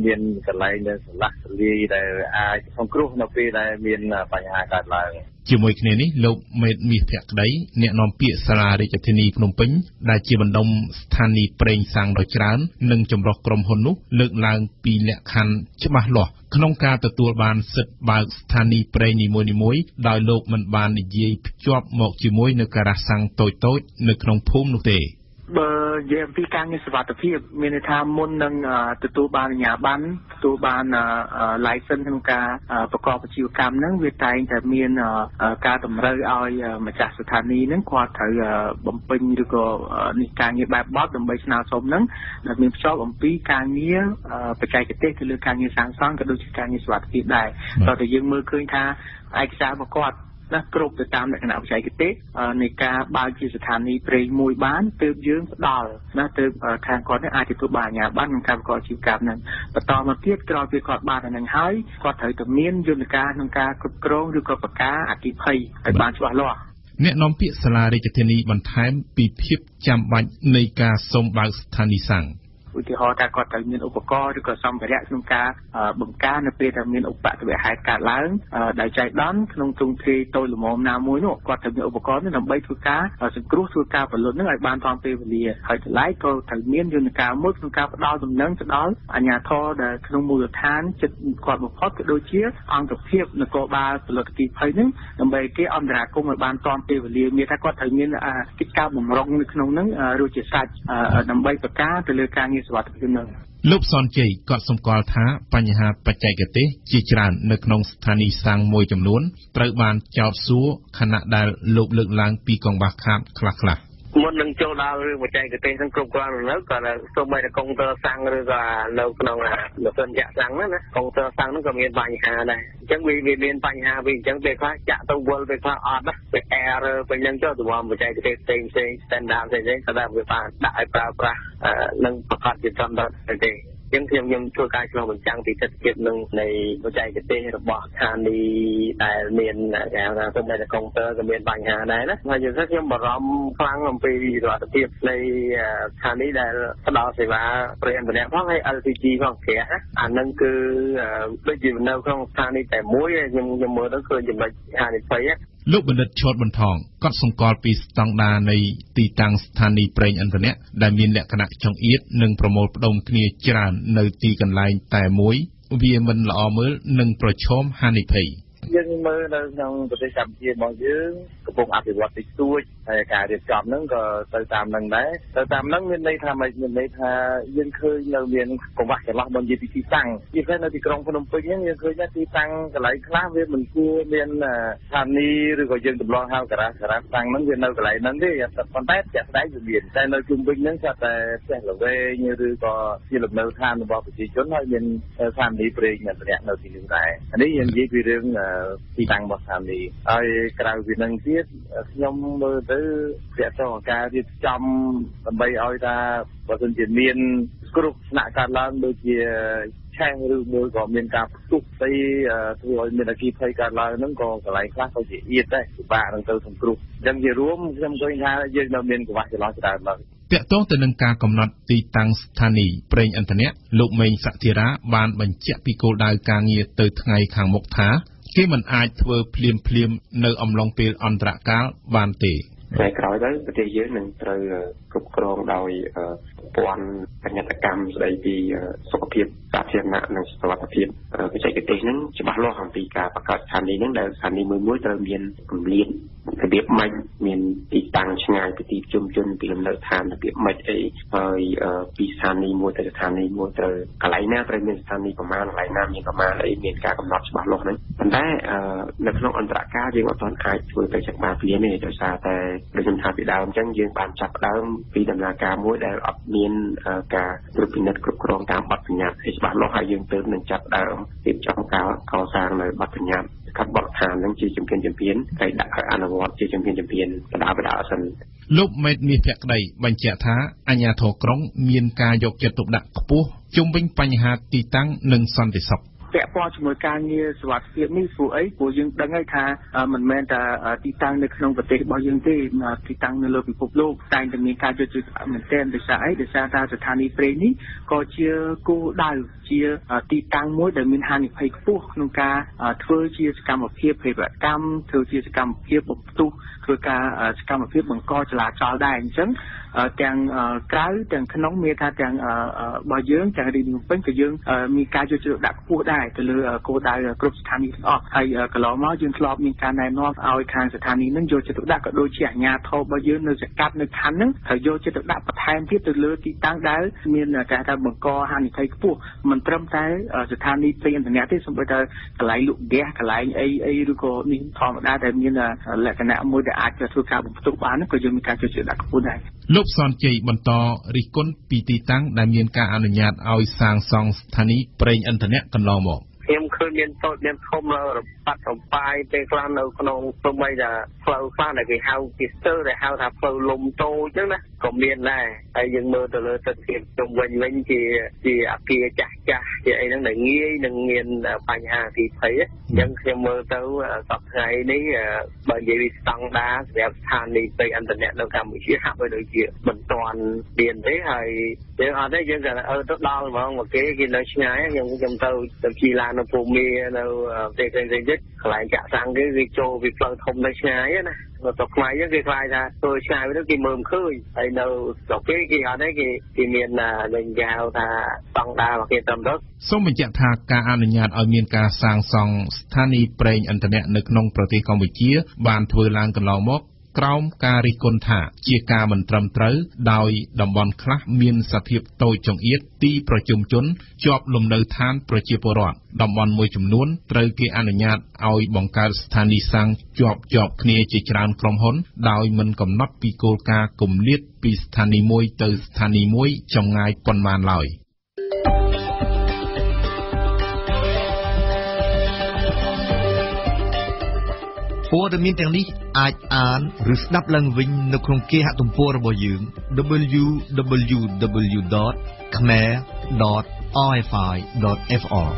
មានកន្លែងដែលឆ្លាស់ឆ្លាយដែលអាចសង្គ្រោះនៅពេលដែលមានបញ្ហាកើតឡើងជាមួយគ្នានេះលោកមេតមាសភក្តីអ្នកនាំពាក្យសាលារាជធានីភ្នំពេញដែលជាបណ្ដុំស្ថានីយ៍ប្រេងសាំងដ៏ច្រើននិងចម្រុះក្រុមហ៊ុននោះលើកឡើងពីលក្ខខណ្ឌច្បាស់លាស់ ក្នុងការទទួលបានសិទ្ធិបើកស្ថានីយ៍ប្រេងនីមួយៗដោយលោកមិនបាននិយាយភ្ជាប់មកជាមួយនៅការ៉ាសាំងតូចៗនៅក្នុងភូមិនោះទេ បើនិយាយអំពីការងារសុវត្ថិភាពមានន័យថាមុននឹងទទួលបានអាជ្ញាប័ណ្ណទទួលបាន license ក្នុងការប្រកបអាជីវកម្មហ្នឹងវាតែងតែមានការតម្រូវឲ្យម្ចាស់ស្ថានីយ៍ហ្នឹងគាត់ត្រូវបំពេញឬក៏នេះការងារបែបបទដើម្បីស្នើសុំហ្នឹងដែលមានភ្ជាប់អំពីការងារបច្ចេកទេសទៅលើការងារសាងសង់ក៏ដូចជាការងារសុវត្ថិភាពដែរតើតែយើងមើលឃើញថាឯកសាររបស់គាត់ ណាគ្រប់ទៅតាមលក្ខណៈបច្ចេកទេសនៃការបើកជាស្ថានីយ៍ប្រេងមួយបានទើបយើងផ្ដល់ណាទើបខាងគាត់នេះអាចទទួលបានអាជ្ញាប័ណ្ណក្នុងការប្រកបអាជីវកម្មហ្នឹងបន្តមកទៀតក្រោយពីគាត់បានអាហ្នឹងហើយគាត់ត្រូវតែមានយន្តការក្នុងការគ្រប់គ្រងឬក៏ប្រកាសអគិភ័យឲ្យបានច្បាស់លាស់អ្នកនាំពាក្យសាលារាជធានីបន្ថែមពីភាពចាំបាច់នៃការសូមបើកស្ថានីយ៍សាំង ឧទាហរណ៍ថាគាត់ត្រូវមានឧបករណ៍ឬក៏សម្ភារៈក្នុងការបង្ការនៅពេលដែលមានឧបទ្ទវហេតុកើតឡើងដែលចៃដន្យក្នុងទ្រង់ទ្រាយតូចល្មមណាមួយនោះគាត់ត្រូវមានឧបករណ៍នេះដើម្បីធ្វើការសង្គ្រោះធ្វើការផលិតនឹងឲ្យបានទាន់ពេលវេលាហើយតម្លៃក៏ត្រូវមានយន្តការមួយក្នុងការផ្ដល់ដំណឹងទៅដល់អាជ្ញាធរដែលក្នុងមូលដ្ឋានចិត្តគាត់បំផុតក៏ដូចជា អង្គភាពនគរបាលផលិតកិច្ចភ័យនឹងដើម្បីគេអន្តរាគមន៍ឲ្យបានទាន់ពេលវេលាមានថាគាត់ត្រូវមានកិច្ចការបំរុងនៅក្នុងនឹងរួចជាសាច់ដើម្បីប្រកាសទៅលើការងារសុវត្ថិភាពនឹងលោកសនជ័យក៏សម្គាល់ថាបញ្ហាបច្ចេកទេសជាច្រើននៅក្នុងស្ថានីយ៍សាំងមួយចំនួនត្រូវបានចោទសួរខណៈដែលលោកលើកឡើងពីកង្វះខាតខ្លះៗ មុននឹងចូលដល់រឿងបច្ចេកទេសនឹងគ្រប់គ្រាន់នៅក៏សូម្បីតែកុងទ័រសាំងឬក៏នៅក្នុងម៉ាស៊ីនចាក់សាំងហ្នឹងណាកុងទ័រសាំងហ្នឹងក៏មានបញ្ហាដែរអញ្ចឹងវាវាមានបញ្ហាវាអញ្ចឹងពេលខ្លះចាក់ទៅវល់ពេលខ្លះអត់ណាពេល error ពេលហ្នឹងចុះទៅបច្ចេកទេសផ្សេងផ្សេង standard ផ្សេងផ្សេងក៏ដែលវាបានដាក់ឲ្យប្រើប្រាស់នឹងប្រកាសជាចំដល់ទេ ចឹងខ្ញុំខ្ញុំធ្វើការឆ្លុះបញ្ចាំងពីទស្សនវិជ្ជានឹងនៃបច្ចេកទេសរបស់ស្ថានីយ៍ដែលមានគេហៅថាសម្រាប់កុងទ័រក៏មានបញ្ហាដែរណាហើយយើងថាខ្ញុំបារម្ភខ្លាំងអំពីសុខភាពនៃស្ថានីយ៍ដែលផ្ដល់សេវាប្រេងម្នាក់ផងហើយ LPG ផងក្រះអានឹងគឺដូចជានៅក្នុងស្ថានីយ៍តែមួយខ្ញុំខ្ញុំមើលទៅឃើញចំណុចហានិភ័យ លោកបណ្ឌិតឈុតបន្ថងក៏សម្គាល់ពីស្តង់ដារនៃទីតាំងស្ថានីយ៍ប្រេងឥន្ធនៈដែលមានលក្ខណៈចង្អៀតនិងប្រមូលផ្ដុំគ្នាច្រើននៅទីកន្លែងតែមួយវាមិនល្អមើលនិងប្រឈមហានិភ័យ។យើងមើលនៅក្នុងប្រទេសកម្ពុជារបស់យើងកំពុងអភិវឌ្ឍតិចតួចហើយការរៀបចំហ្នឹងក៏ទៅតាមនឹងដែរទៅតាមនឹងមានន័យថាមិនមានន័យថាយើងឃើញនៅមានកង្វះចន្លោះមិននិយាយពីទីតាំងជាពិសេសនៅទីក្រុងភ្នំពេញហ្នឹងយើងឃើញថាទីតាំងកន្លែងខ្លះវាមិនគួរមានស្ថានីយ៍ឬក៏យើងទម្លាប់ហៅការ៉ាការ៉ាតាំងហ្នឹងវានៅកន្លែងហ្នឹងទេប៉ុន្តែជាក់ស្ដែងវាមានតែនៅជុំវិញហ្នឹងគាត់តែផ្ទះល្វែងឬក៏ជាលំនៅឋានរបស់ប្រជាជនហើយមានស្ថានីយ៍ប្រេងម្នាក់នៅទីនេះដែរនេះយើងនិយាយពីរឿងទីតាំងរបស់ស្ថានីយ៍ហើយក្រៅពីនឹងទៀតខ្ញុំមើលទៅពាក់ទងការរៀបចំដើម្បីឲ្យថាបើសិនជាមានគ្រោះថ្នាក់កើតឡើងដូចជាឆេះឬមួយក៏មានការផ្ទុះផ្ទៃធ្វើឲ្យមានអគិភ័យកើតឡើងហ្នឹងក៏កន្លែងខ្លះក៏ជាអៀតដែរពិបាកនឹងទៅសង្គ្រោះអញ្ចឹងជារួមខ្ញុំឃើញថាយើងនៅមានកង្វះចន្លោះច្រើនមកតាក់ទងទៅនឹងការកំណត់ទីតាំងស្ថានីយ៍ប្រេងឥន្ធនៈលោកមេងសធិរាបានបញ្ជាក់ពីគោលដៅការងារទៅថ្ងៃខាងមុខថា គេមិនអាចធ្វើភ្លាមភ្លាមនៅអំឡុងពេលអន្តរកាលបានទេ ថ្ងៃក្រោយទៅប្រទេសយើងនឹងត្រូវគ្រប់គ្រងដោយព័ន្ធបញ្ញត្តិកម្មស្ដីពីសុខភាពសាធារណៈនិងសុខភាពបច្ចេកទេសហ្នឹងច្បាស់លាស់អំពីការបង្កើតស្ថានីយ៍ហ្នឹងដែលស្ថានីយ៍មួយមួយត្រូវមានគម្លាតរបៀរបៀបម៉េចមានទីតាំងឆ្ងាយពីទីប្រជុំជនពីលំនៅឋានរបៀបម៉េចអីហើយពីស្ថានីយ៍មួយទៅស្ថានីយ៍មួយទៅកន្លែងណាត្រូវមានស្ថានីយ៍ប្រមាណកន្លែងណាមានប្រមាណអីមានការកំណត់ច្បាស់លាស់ហ្នឹងប៉ុន្តែនៅក្នុងអន្តរការយើងអត់ទាន់អាចធ្វើទៅចឹងបានព្រានទេដោយសារតែដូចខ្ញុំថាពីដើមអញ្ចឹងយើងបានចាប់ដើមពីដំណើរការមួយដែលអត់មានការត្រួតពិនិត្យគ្រប់គ្រងតាមបទបញ្ញត្តិឲ្យច្បាស់លាស់ហើយយើងទើបនឹងចាប់ដើមរៀបចំការកសាងនៅបទបញ្ញត្តិកាត់បទដ្ឋាននឹងជាជំហានជំហានហើយដាក់ឲ្យអនុវត្តជាជំហានជំហានបដាបដាសិនលោកមេតមាសភក្តីបញ្ជាក់ថាអាជ្ញាធរក្រុង មានការយកចិត្តទុកដាក់ខ្ពស់ជុំវិញបញ្ហាទីតាំងនិងសន្តិសុខ ពាក់ព័ន្ធជាមួយការងារសុវត្ថិភាពនេះព្រោះអីព្រោះយើងដឹងហើយថាមិនមែនតែទីតាំងនៅក្នុងប្រទេសរបស់យើងទេទីតាំងនៅលើពិភពលោកតែងតែមានការយកចិត្តមែនទែនដោយសារអីដោយសារថាស្ថានីយ៍ប្រេងនេះក៏ជាគោលដៅជាទីតាំងមួយដែលមានហានិភ័យខ្ពស់ក្នុងការធ្វើជាសកម្មភាពភេរវកម្មធ្វើជាសកម្មភាពបំផ្ទុះធ្វើការសកម្មភាពបង្កចលាចលដែរអញ្ចឹងទាំងក្រៅទាំងក្នុងមានថាទាំងរបស់យើងទាំងរាជធានីភ្នំពេញក៏យើងមានការយកចិត្តដាក់ខ្ពស់ដែរទៅលើគោលដៅគ្រប់ស្ថានីយ៍ទាំងអស់ហើយកន្លងមកយើងធ្លាប់មានការណែនាំឲ្យខាងស្ថានីយ៍នឹងយកចិត្តទុកដាក់ក៏ដូចជាអាជ្ញាធររបស់យើងនៅសកាត់នៅខណ្ឌហ្នឹងត្រូវយកចិត្តទុកដាក់បន្ថែមទៀតទៅលើទីតាំងដែលមានការថាបង្កហានិភ័យខ្ពស់មិនត្រឹមតែស្ថានីយ៍ប្រេងឥន្ធនៈទេសូម្បីតែកន្លែងលក់ហ្គាសកន្លែងអីអីឬក៏នេះធម្មតាដែលមានលក្ខណៈមួយដែលអាចធ្វើការបំផ្ទុះបានក៏យើងមានការជួយចិត្តដាក់ខ្ពស់ដែរ លោកសនជ័យបន្តរិះគន់ពីទីតាំងដែលមានការអនុញ្ញាតឲ្យសាងសង់ស្ថានីយ៍ប្រេងឥន្ធនៈកន្លងមក ខ្ញុំឃើញមានតូចមានធំរបាត់របាយពេលខ្លះនៅក្នុងព្រមបីថាផ្លូវខ្លះដែលគេហៅពីស្ទើដែលហៅថាផ្លូវលំតូចអញ្ចឹងណាក៏មានដែរហើយយើងមើលទៅលើទិដ្ឋភាពជុំវិញវិញជាជាអាគារចាស់ចាស់ជាអីហ្នឹងដែលងាយនឹងមានបញ្ហាទីភ័យអញ្ចឹងខ្ញុំមើលទៅសប្តាហ៍នេះបើនិយាយពីស្តង់ដាសម្រាប់ស្ថានីយ៍ពេកអន្តរជាតិនៅកម្ពុជាហាក់បីដូចជាមិនទាន់មានទេហើយយើងអត់ទេយើងគាត់អឺទៅដល់ហ្មងមកគេគេនៅឆ្ងាយខ្ញុំខ្ញុំទៅទៅជីឡាននៅភូមិនៅប្រទេសផ្សេងៗទៀតកន្លែងចាក់សាំងគេគេចូលពីផ្លូវធំនៅឆ្ងាយណានៅស្រុកខ្មែរយើងគេខ្លាចថាធ្វើឆ្ងាយទៅគេមើលមិនឃើញហើយនៅស្រុកគេគេអត់ទេគេគេមានលេងកៅថាស្តង់ដាររបស់គេត្រឹមត្រូវសូមបញ្ជាក់ថាការអនុញ្ញាតឲ្យមានការសាងសង់ស្ថានីយ៍ប្រេងឥន្ធនៈនៅក្នុងប្រទេសកម្ពុជា បានធ្វើឡើងកន្លងមក ក្រោមការរិះគន់ថាជាការមិនត្រឹមត្រូវ ដោយតំបន់ខ្លះមានសភាពតូចចង្អៀតទីប្រជុំជន ជាប់លំនៅឋានប្រជាពលរដ្ឋតំបន់មួយចំនួនត្រូវគេអនុញ្ញាតឲ្យបង្កើតស្ថានីយ៍សាំងជាប់ជាប់គ្នាជាច្រើនក្រុមហ៊ុន ដោយមិនកំណត់ពីគោលការណ៍គម្លាតពីស្ថានីយ៍មួយទៅស្ថានីយ៍មួយចម្ងាយប៉ុន្មានឡើយ។ ព័ត៌មានទាំងនេះអាចអានឬស្ដាប់ឡើងវិញនៅក្នុងគេហទំព័ររបស់យើង www.khmer.rfi.fr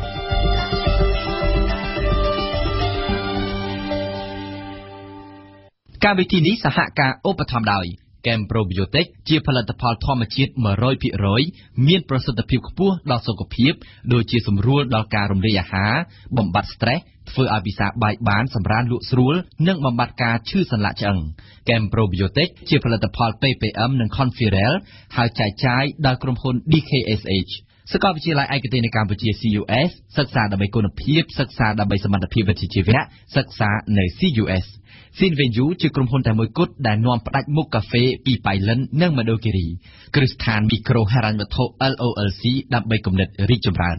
កម្មវិធីនេះសហការឧបត្ថម្ភដោយកែមប្រូប៊ីយ៉ូទិកជាផលិតផលធម្មជាតិ100%មានប្រសិទ្ធភាពខ្ពស់ដល់សុខភាព ដូចជាសម្រួលដល់ការរំលាយអាហារ បំបាត់ stress ធ្វើឲ្យពិសាបាយបានសម្រានលក់ស្រួល និងបំបត្តិការឈឺសន្លាក់ឆ្អឹងកែមប្រូប៊ីយ៉ូទិកជាផលិតផល PPM និង Conferel ហើយចែកចាយដោយក្រុមហ៊ុន DKSH សាកលវិទ្យាល័យឯកទេសនៅកម្ពុជា CUS សិក្សាដើម្បីគុណភាពសិក្សាដើម្បីសមត្ថភាពវិជ្ជាជីវៈសិក្សានៅ CUS Sinvenju ជាក្រុមហ៊ុនតែមួយគត់ដែលនាំផ្ដាច់មុខកាហ្វេពីប៉ៃលិននិងមណ្ឌលគិរីគ្រឹះស្ថានមីក្រូហិរញ្ញវត្ថុ LOLC ដើម្បីគំនិតរីកចម្រើន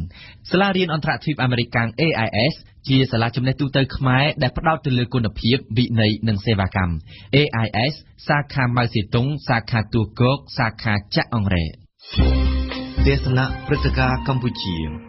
សាលារៀនអន្តរជាតិអាមេរិក AIS ជាសាលាចំណេះទូទៅខ្មែរដែលផ្ដោតទៅលើគុណភាពវិន័យនិងសេវាកម្ម AIS សាខាម៉ៅសេតុង សាខាទួគោកសាខាចាក់អង្រែទេសនាព្រឹត្តិការណ៍កម្ពុជា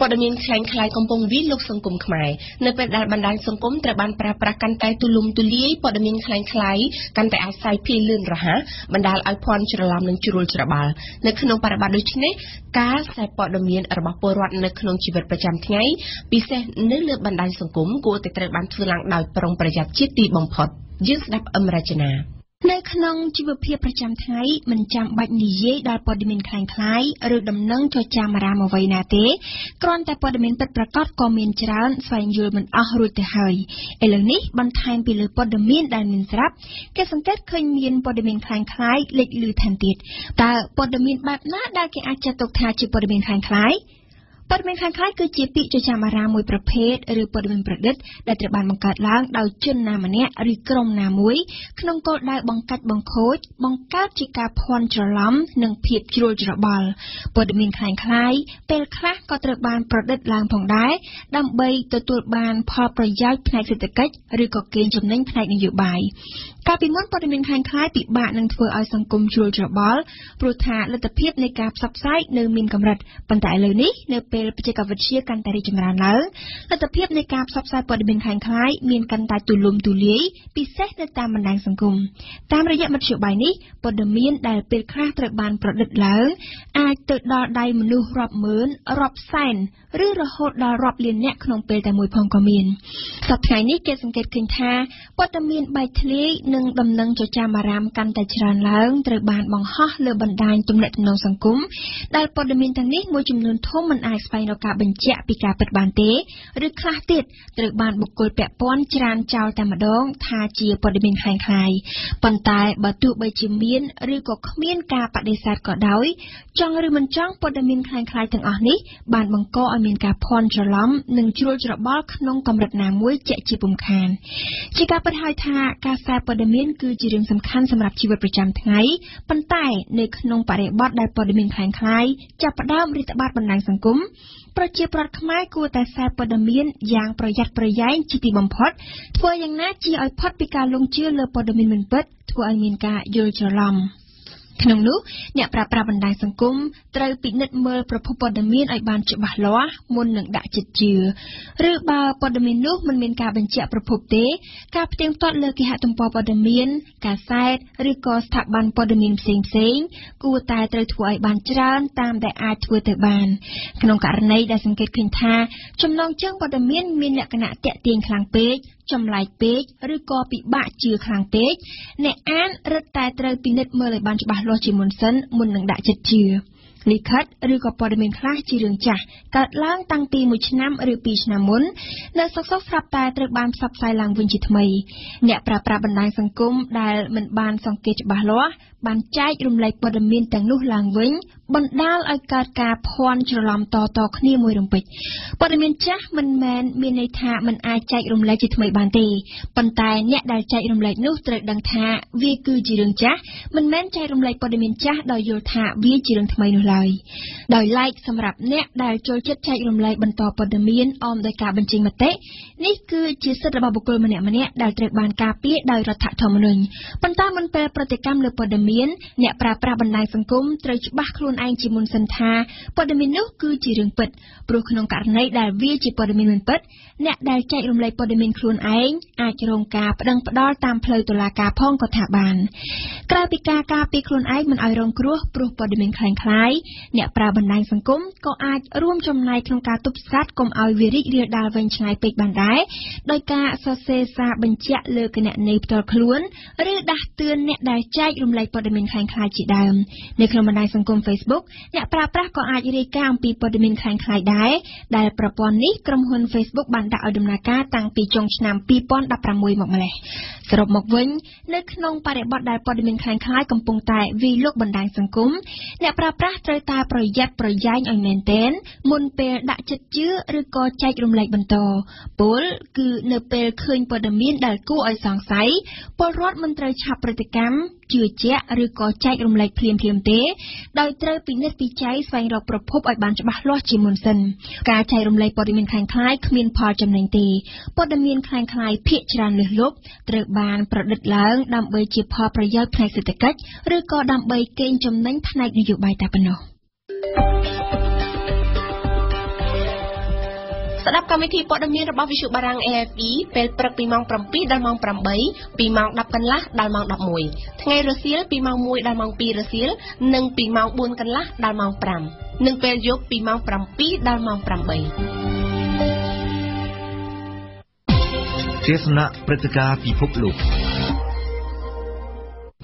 ព័ត៌មានខ្លាំងខ្លាយកំពុងវិលលោកសង្គមខ្មែរនៅពេលដែលបណ្ដាញសង្គមត្រូវបានប្រើប្រាស់កាន់តែទូលំទូលាយព័ត៌មានខ្លាំងខ្លាយកាន់តែអាស្រ័យភាយលឿនរហ័សបណ្ដាលឲ្យភ័ន្តច្រឡំនិងជ្រួលច្របល់នៅក្នុងបរិបទដូចនេះការផ្សាយព័ត៌មានរបស់ពលរដ្ឋនៅក្នុងជីវិតប្រចាំថ្ងៃពិសេសនៅលើបណ្ដាញសង្គមគួរតែត្រូវបានធ្វើឡើងដោយប្រុងប្រយ័ត្នជាទីបំផុតយើងស្ដាប់អមរជនា នៅក្នុងជីវភាពប្រចាំថ្ងៃមិនចាំបាច់និយាយដល់ព័ត៌មានคล้ายៗឬដំណឹងចចាមអារាមអ្វីណាទេគ្រាន់តែព័ត៌មានពិតប្រាកដក៏មានច្រើនស្វែងយល់មិនអស់រួចទៅហើយឥឡូវនេះបន្ថែមពីលើព័ត៌មានដែលមានស្រាប់គេសង្កេតឃើញមានព័ត៌មានคล้ายៗលេចលឺថែមទៀតតើព័ត៌មានបែបណាដែលគេអាចចាត់ទុកថាជាព័ត៌មានคล้ายៗ ព័ត៌មានคล้ายៗគឺជាពាក្យចចាមអារាមមួយប្រភេទឬព័ត៌មានប្រឌិតដែលត្រូវបានបង្កើតឡើងដោយជនណាម្នាក់ឬក្រុមណាមួយក្នុងគោលដៅបង្កាច់បង្ខូចបង្កើតជាការភ័ន្តច្រឡំនិងភាពជ្រួលច្របល់ព័ត៌មានคล้ายៗពេលខ្លះក៏ត្រូវបានប្រឌិតឡើងផងដែរដើម្បីទទួលបានផលប្រយោជន៍ផ្នែកសេដ្ឋកិច្ចឬក៏កេងចំណេញផ្នែកនយោបាយកាលពីមុនព័ត៌មានคล้ายៗពិបាកនឹងធ្វើឲ្យសង្គមជ្រួលច្របល់ព្រោះថាលទ្ធភាពនៃការផ្សព្វផ្សាយនៅមានកម្រិតប៉ុន្តែឥឡូវនេះនៅពេល លពេលបច្ចេកវិទ្យាកាន់តែរីកចម្រើនឡើងលទ្ធភាពនៃការផ្សព្វផ្សាយព័ត៌មានខ្លាំងខ្លាយមានកាន់តែទូលំទូលាយពិសេសនៅតាមបណ្ដាញសង្គមតាមរយៈមធ្យោបាយនេះព័ត៌មានដែលពេលខ្លះត្រូវបានប្រឌិតឡើងអាចទៅដល់ដៃមនុស្សរាប់ម៉ឺនរាប់សែនឬរហូតដល់រាប់លានអ្នកក្នុងពេលតែមួយផងក៏មានសប្តាហ៍នេះគេសង្កេតឃើញថាព័ត៌មានបែកធ្លាយនិងដំណឹងចចាមអារាមកាន់តែច្រើនឡើងត្រូវបានបង្ហោះលើបណ្ដាញទំនាក់ទំនងសង្គមដែលព័ត៌មានទាំងនេះមួយចំនួនធំមិនអាចស្វែងរកការបញ្ជាក់ពីការពិតបានទេឬខ្លះទៀតត្រូវបានបុគ្គលពាក់ព័ន្ធច្រានចោលតែម្ដងថាជាព័ត៌មានคล้ายៗប៉ុន្តែបើទោះបីជាមានឬក៏គ្មានការបដិសេធក៏ដោយចង់ឬមិនចង់ព័ត៌មានคล้ายៗទាំងអស់នេះបានបង្កឲ្យមានការភ័ន្តច្រឡំនិងជ្រួលច្របល់ក្នុងកម្រិតណាមួយជាក់ជាពុំខានជាការពិតហើយថាការសារព័ត៌មានគឺជារឿងសំខាន់សម្រាប់ជីវិតប្រចាំថ្ងៃប៉ុន្តែនៅក្នុងបរិបទដែលព័ត៌មានคล้ายៗចាប់ផ្ដើមរាតត្បាតបណ្ដាញសង្គម ប្រជាប្រដ្ឋខ្មែរគួរតែសារព័ត៌មានយ៉ាងប្រយ័ត្នប្រយែងជាទីបំផុតធ្វើយ៉ាងណាជាឲ្យផុតពីការលង់ជឿលើព័ត៌មានមិនពិតធ្វើឲ្យមានការយល់ច្រឡំ។ ក្នុងនោះអ្នកប្រើប្រាស់បណ្ដាញសង្គមត្រូវពិនិត្យមើលប្រភពព័ត៌មានឲ្យបានច្បាស់លាស់មុននឹងដាក់ចិត្តជឿឬបើព័ត៌មាននោះមិនមានការបញ្ជាក់ប្រភពទេ ការផ្ទៀងផ្ទាត់លើគេហទំព័រព័ត៌មាន កាសែតឬក៏ស្ថាប័នព័ត៌មានផ្សេងផ្សេងគួរតែត្រូវធ្វើឲ្យបានច្រើនតាមដែលអាចធ្វើទៅបានក្នុងករណីដែលសង្កេតឃើញថាចំណងជើងព័ត៌មានមានលក្ខណៈតាក់ទាញខ្លាំងពេកចម្លែកពេកឬក៏ពិបាកជឿខ្លាំងពេកអ្នកអានរឹតតែត្រូវពិនិត្យមើលឲ្យបានច្បាស់លាស់ជាមុនសិនមុននឹងដាក់ចិត្តជឿលិខិតឬក៏ព័ត៌មានខ្លះជារឿងចាស់កើតឡើងតាំងពី1ឆ្នាំឬ2ឆ្នាំមុននៅសុកសុកស្រាប់តែត្រូវបានផ្សព្វផ្សាយឡើងវិញជាថ្មីអ្នកប្រើប្រាស់បណ្ដាញសង្គមដែលមិនបានសង្កេតច្បាស់លាស់បានចែករំលែកព័ត៌មានទាំងនោះឡើងវិញ បណ្ដាលឲ្យកើតការភ័ន្តច្រឡំតតគ្នាមួយរំពេចព័ត៌មានចាស់មិនមែនមានន័យថាមិនអាចចែករំលែកជាថ្មីបានទេប៉ុន្តែអ្នកដែលចែករំលែកនោះត្រូវដឹងថាវាគឺជារឿងចាស់មិនមែនចែករំលែកព័ត៌មានចាស់ដោយយល់ថាវាជារឿងថ្មីនោះឡើយដោយឡែកសម្រាប់អ្នកដែលចូលចិត្តចែករំលែកបន្តព័ត៌មានអមដោយការបញ្ចេញមតិនេះគឺជាសិទ្ធិរបស់បុគ្គលម្នាក់ៗដែលត្រូវបានការពារដោយរដ្ឋធម្មនុញ្ញប៉ុន្តែមុនពេលប្រតិកម្មលើព័ត៌មានអ្នកប្រើប្រាស់បណ្ដាញសង្គមត្រូវច្បាស់ខ្លួនឯងជាមុនសិនថាព័ត៌មាននោះគឺជារឿងពិតព្រោះក្នុងករណីដែលវាជាព័ត៌មានមិនពិតអ្នកដែលចែករំលែកព័ត៌មានខ្លួនឯងអាចរងការប្តឹងផ្តល់តាមផ្លូវតុលាការផងក៏ថាបានក្រៅពីការការពារខ្លួនឯងមិនឲ្យរងគ្រោះព្រោះព័ត៌មានคล้ายៗអ្នកប្រើបណ្ដាញសង្គមក៏អាចរួមចំណែកក្នុងការទប់ស្កាត់កុំឲ្យវារីករាលដាលវែងឆ្ងាយពេកបានដែរដោយការសរសេរសារបញ្ជាក់លើគណនីផ្ទាល់ខ្លួនឬដាស់តឿនអ្នកដែលចែករំលែកព័ត៌មានคล้ายៗជាដើមនៅក្នុងបណ្ដាញសង្គម Facebook អ្នកប្រើប្រាស់ក៏អាចរាយការណ៍អំពីព័ត៌មានคล้ายៗដែរដែលប្រព័ន្ធនេះក្រុមហ៊ុន Facebook បានដាក់ឲ្យដំណើរការតាំងពីចុងឆ្នាំ2016មកម្លេះសរុបមកវិញនៅក្នុងបរិបទដែលព័ត៌មានคล้ายៗកំពុងតែវាយលុកបណ្ដាញសង្គមអ្នកប្រើប្រាស់ត្រូវតែប្រយ័ត្នប្រយែងឲ្យមែនទែនមុនពេលដាក់ចិត្តជឿឬក៏ចែករំលែកបន្តពលគឺនៅពេលឃើញព័ត៌មានដែលគួរឲ្យសង្ស័យពលរដ្ឋមិនត្រូវឆាប់ប្រតិកម្ម ជឿជាក់ឬក៏ចែករំលែកភ្លាមៗទេដោយត្រូវពិនិត្យពិច័យស្វែងរកប្រភពឲ្យបានច្បាស់លាស់ជាមុនសិនការចែករំលែកព័ត៌មានคล้ายៗគ្មានផលចំណេញទេព័ត៌មានคล้ายៗភាគច្រើនលើសលប់ត្រូវបានប្រឌិតឡើងដើម្បីជាផលប្រយោជន៍ផ្នែកសេដ្ឋកិច្ចឬក៏ដើម្បីកេងចំណេញផ្នែកនយោបាយតែប៉ុណ្ណោះ ស្ដាប់កម្មវិធីព័ត៌មានរបស់វិទ្យុបារាំង AFE ពេលព្រឹកពីម៉ោង7ដល់ម៉ោង8ពីម៉ោង10កន្លះដល់ម៉ោង11ថ្ងៃរសៀលពីម៉ោង1ដល់ម៉ោង2រសៀលនិងពីម៉ោង4កន្លះដល់ម៉ោង5និងពេលយប់ពីម៉ោង7ដល់ម៉ោង8ទេសនាព្រឹត្តិការណ៍ពិភពលោក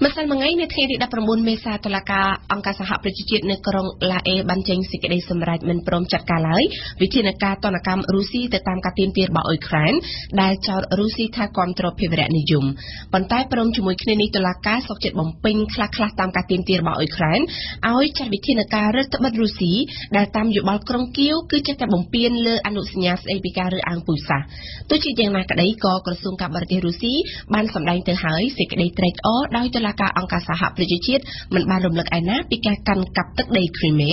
ម្សិលមិញនៅថ្ងៃទី19មេសាតុលាការអង្គការសហប្រជាជាតិនៅក្រុងឡាអេបានចេញសេចក្តីសម្រេចមិនព្រមចាត់ការឡើយវិធានការទណ្ឌកម្មរុស្ស៊ីទៅតាមការទាមទាររបស់អ៊ុយក្រែនដែលចោទរុស្ស៊ីថាគាំទ្រភេរវនិយមប៉ុន្តែព្រមជាមួយគ្នានេះតុលាការសុកចិត្តបំពេញខ្លះៗតាមការទាមទាររបស់អ៊ុយក្រែនឲ្យចាត់វិធានការរដ្ឋបិទរុស្ស៊ីដែលតាមយោបល់ក្រុងគៀវគឺចេះតែបំពេញលើអនុសញ្ញាស្តីពីការរើសអើងពូជសាសន៍ទោះជាយ៉ាងណាក្តីក៏ក្រសួងការបរទេសរុស្ស៊ីបានសម្ដែងទៅហើយសេចក្តីត្រេកអរដោយតុលាការអង្គការសហប្រជាជាតិមិនបានរំលឹកឯណាពីការកាន់កាប់ទឹកដីគ្រីមេ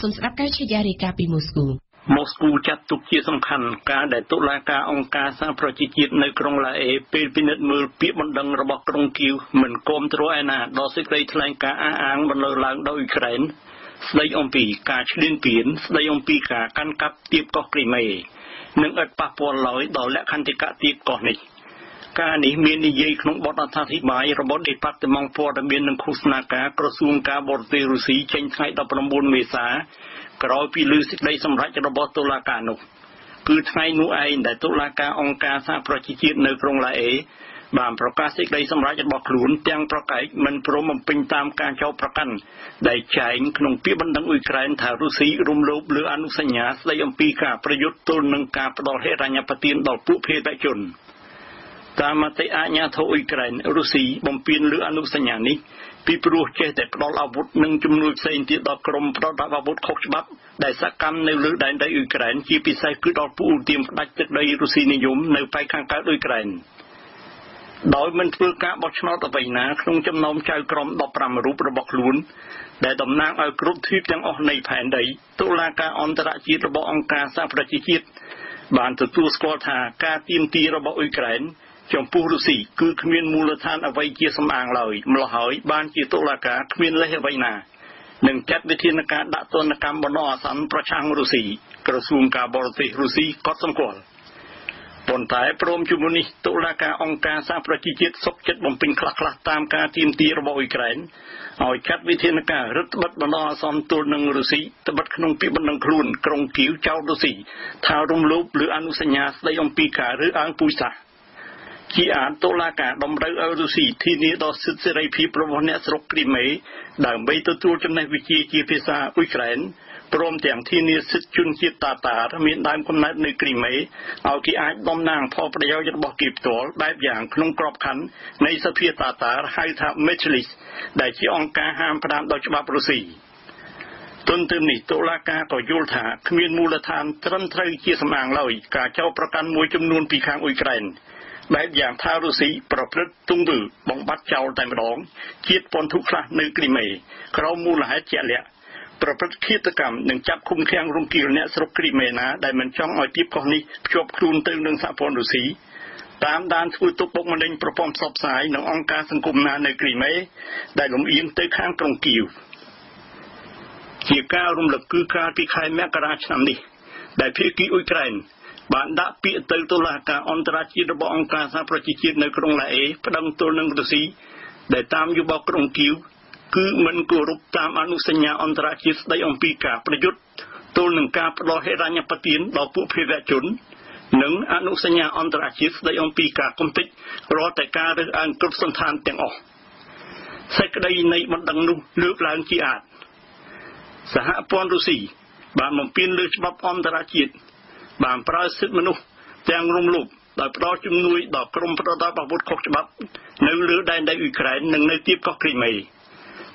សូមស្ដាប់ការឆាយារីកាពីម៉ូស្គូម៉ូស្គូចាត់ទុកជាសំខាន់ការដែលតុលាការអង្គការសហប្រជាជាតិនៅក្រុងឡាអេពេលពិនិត្យមើលពាក្យបណ្ដឹងរបស់ក្រុងគៀវមិនគាំទ្រឯណាដល់សេចក្តីថ្លែងការណ៍អះអាងបន្លឺឡើងដោយអ៊ុយក្រែនស្ដីអំពីការឈ្លានពានស្ដីអំពីការកាន់កាប់ទៀបកោះគ្រីមេនិងឥតប៉ះពាល់ឡើយដល់លក្ខន្តិកៈទៀបកោះនេះ ការនេះមាននិយាយក្នុងបទអត្ថាធិប្បាយរបស់ដេប៉ាតឺម៉ង់ព័ត៌មាននិងឃោសនាការក្រសួងការបរទេសរុស្ស៊ីចេញថ្ងៃ19មេសាក្រោយពីលើសេចក្តីសម្រេចរបស់តុលាការនោះគឺថ្ងៃនោះឯងដែលតុលាការអង្គការសហប្រជាជាតិនៅក្រុងឡាអេបានប្រកាសសេចក្តីសម្រេចរបស់ខ្លួនទាំងប្រកែកមិនព្រមបំពេញតាមការចោទប្រកាន់ដែលចែងក្នុងពាក្យបណ្ដឹងអ៊ុយក្រែនថារុស្ស៊ីរំលោភលើអនុសញ្ញាស្តីអំពីការប្រយុទ្ធទល់នឹងការផ្ដល់ហិរញ្ញប្បទានដល់ពួកភេរវជន។ តាមមតិអាជ្ញាធរអ៊ុយក្រែនរុស្ស៊ីបំពេញលើអនុសញ្ញានេះពីព្រោះចេះតែផ្ដល់អាវុធនិងជំនួយផ្សេងទៀតដល់ក្រុមប្រដាប់អាវុធខុសច្បាប់ដែលសកម្មនៅលើដែនដីអ៊ុយក្រែនជាពិសេសគឺដល់ពួកឧទាមផ្ដាច់ទឹកដីរុស្ស៊ីនិយមនៅប៉ែកខាងកើតអ៊ុយក្រែនដោយមិនធ្វើការបោះឆ្នោតអ្វីណាក្នុងចំណោមចៅក្រម15រូបរបស់ខ្លួនដែលតំណាងឲ្យគ្រប់ទ្វីបទាំងអស់នៃផែនដីតុលាការអន្តរជាតិរបស់អង្គការសហប្រជាជាតិបានទទួលស្គាល់ថាការទៀមទីរបស់អ៊ុយក្រែន ចំពោះរុស្ស៊ីគឺគ្មានមូលដ្ឋានអ្វីជាសំអាងឡើយម្ល៉េះហើយបានជាតុលាការគ្មានលេសអ្វីណានឹងចាត់វិធានការដាក់ទណ្ឌកម្មបណ្ដោះអាសន្នប្រឆាំងរុស្ស៊ីក្រសួងការបរទេសរុស្ស៊ីក៏សម្គាល់ប៉ុន្តែព្រមជាមួយនេះតុលាការអង្គការសហប្រជាជាតិសុកចិត្តបំពេញខ្លះៗតាមការទាមទាររបស់អ៊ុយក្រែនឲ្យចាត់វិធានការរឹតបន្តឹងបណ្ដោះអាសន្នទល់នឹងរុស្ស៊ីត្បិតក្នុងពាក្យបណ្ដឹងខ្លួនក្រុងគៀវចោទរុស្ស៊ីថារំលោភលើអនុសញ្ញាស្តីអំពីការរើសអើងពូជសាសន៍ ជាអានតុលាការតម្រូវឲ្យរុស្ស៊ីធានាដល់សិទ្ធិសេរីភាពរបស់អ្នកស្រុកគ្រីមេ ដើម្បីទទួលចំណេះវិជ្ជាជាភាសាអ៊ុយក្រែនព្រមទាំងធានាសិទ្ធិជនជាតិតាតារមានដើមកំណើតនៅគ្រីមេឲ្យគេអាចតំណាងផលប្រយោជន៍របស់គេផ្ទាល់បែបយ៉ាងក្នុងក្របខ័ណ្ឌនៃសភាតាតារហៅថា Mejlis ដែលជាអង្គការហាមផ្ដាំដោយច្បាប់រុស្ស៊ីទន្ទឹមនេះតុលាការក៏យល់ថាគ្មានមូលដ្ឋានត្រឹមត្រូវជាសំអាងឡើយការចោទប្រកាន់មួយចំនួនពីខាងអ៊ុយក្រែន បែបយ៉ាងថារុស្ស៊ីប្រព្រឹត្តទង្វើបំបត្តិចោលតែម្ដង ជាតិពន្ធុខ្លះនៅគ្រីមេក្រោមមូលហេតុជាក់លាក់ប្រព្រឹត្តឃាតកម្មនិងចាប់ឃុំឃាំងរំគៀលអ្នកស្រុកគ្រីមេណាដែលមិនចង់ឲ្យទីបកោះនេះភ្ជាប់ខ្លួនទៅនឹងសហព័ន្ធរុស្ស៊ីតាមដានធ្វើទុកបុកម្នេញប្រព័ន្ធផ្សព្វផ្សាយនិងអង្គការសង្គមណានៅគ្រីមេដែលលំអៀងទៅខាងក្រុងគៀវជាការរំលឹកគឺកាលពីខែមករាឆ្នាំនេះដែលភាគីអ៊ុយក្រែន បានដាក់ពាក្យទៅតុលាការអន្តរជាតិរបស់អង្គការសហប្រជាជាតិនៅក្រុងឡាអេប្តឹងទល់នឹងរុស្ស៊ីដែលតាមយោបល់ក្រុងគៀវគឺមិនគោរពតាមអនុសញ្ញាអន្តរជាតិស្តីអំពីការប្រយុទ្ធទល់នឹងការផ្ដោតហិរញ្ញប្បទានដល់ពួកភេរវជននិងអនុសញ្ញាអន្តរជាតិស្តីអំពីការគំតិចរាល់តែការរើសអើងគ្រប់សន្តានទាំងអស់សេចក្តីនៃបណ្ដឹងនោះលើកឡើងជាអាចសហព័ន្ធរុស្ស៊ីបានបំពេញលើច្បាប់អន្តរជាតិ បានប្រើសិទ្ធិមនុស្សទាំងរំលោភដោយផ្ដល់ជំនួយដល់ក្រុមប្រដាប់អាវុធខុសច្បាប់នៅលើដែនដីអ៊ុយក្រែននិងនៅទីបកោះគ្រីមេ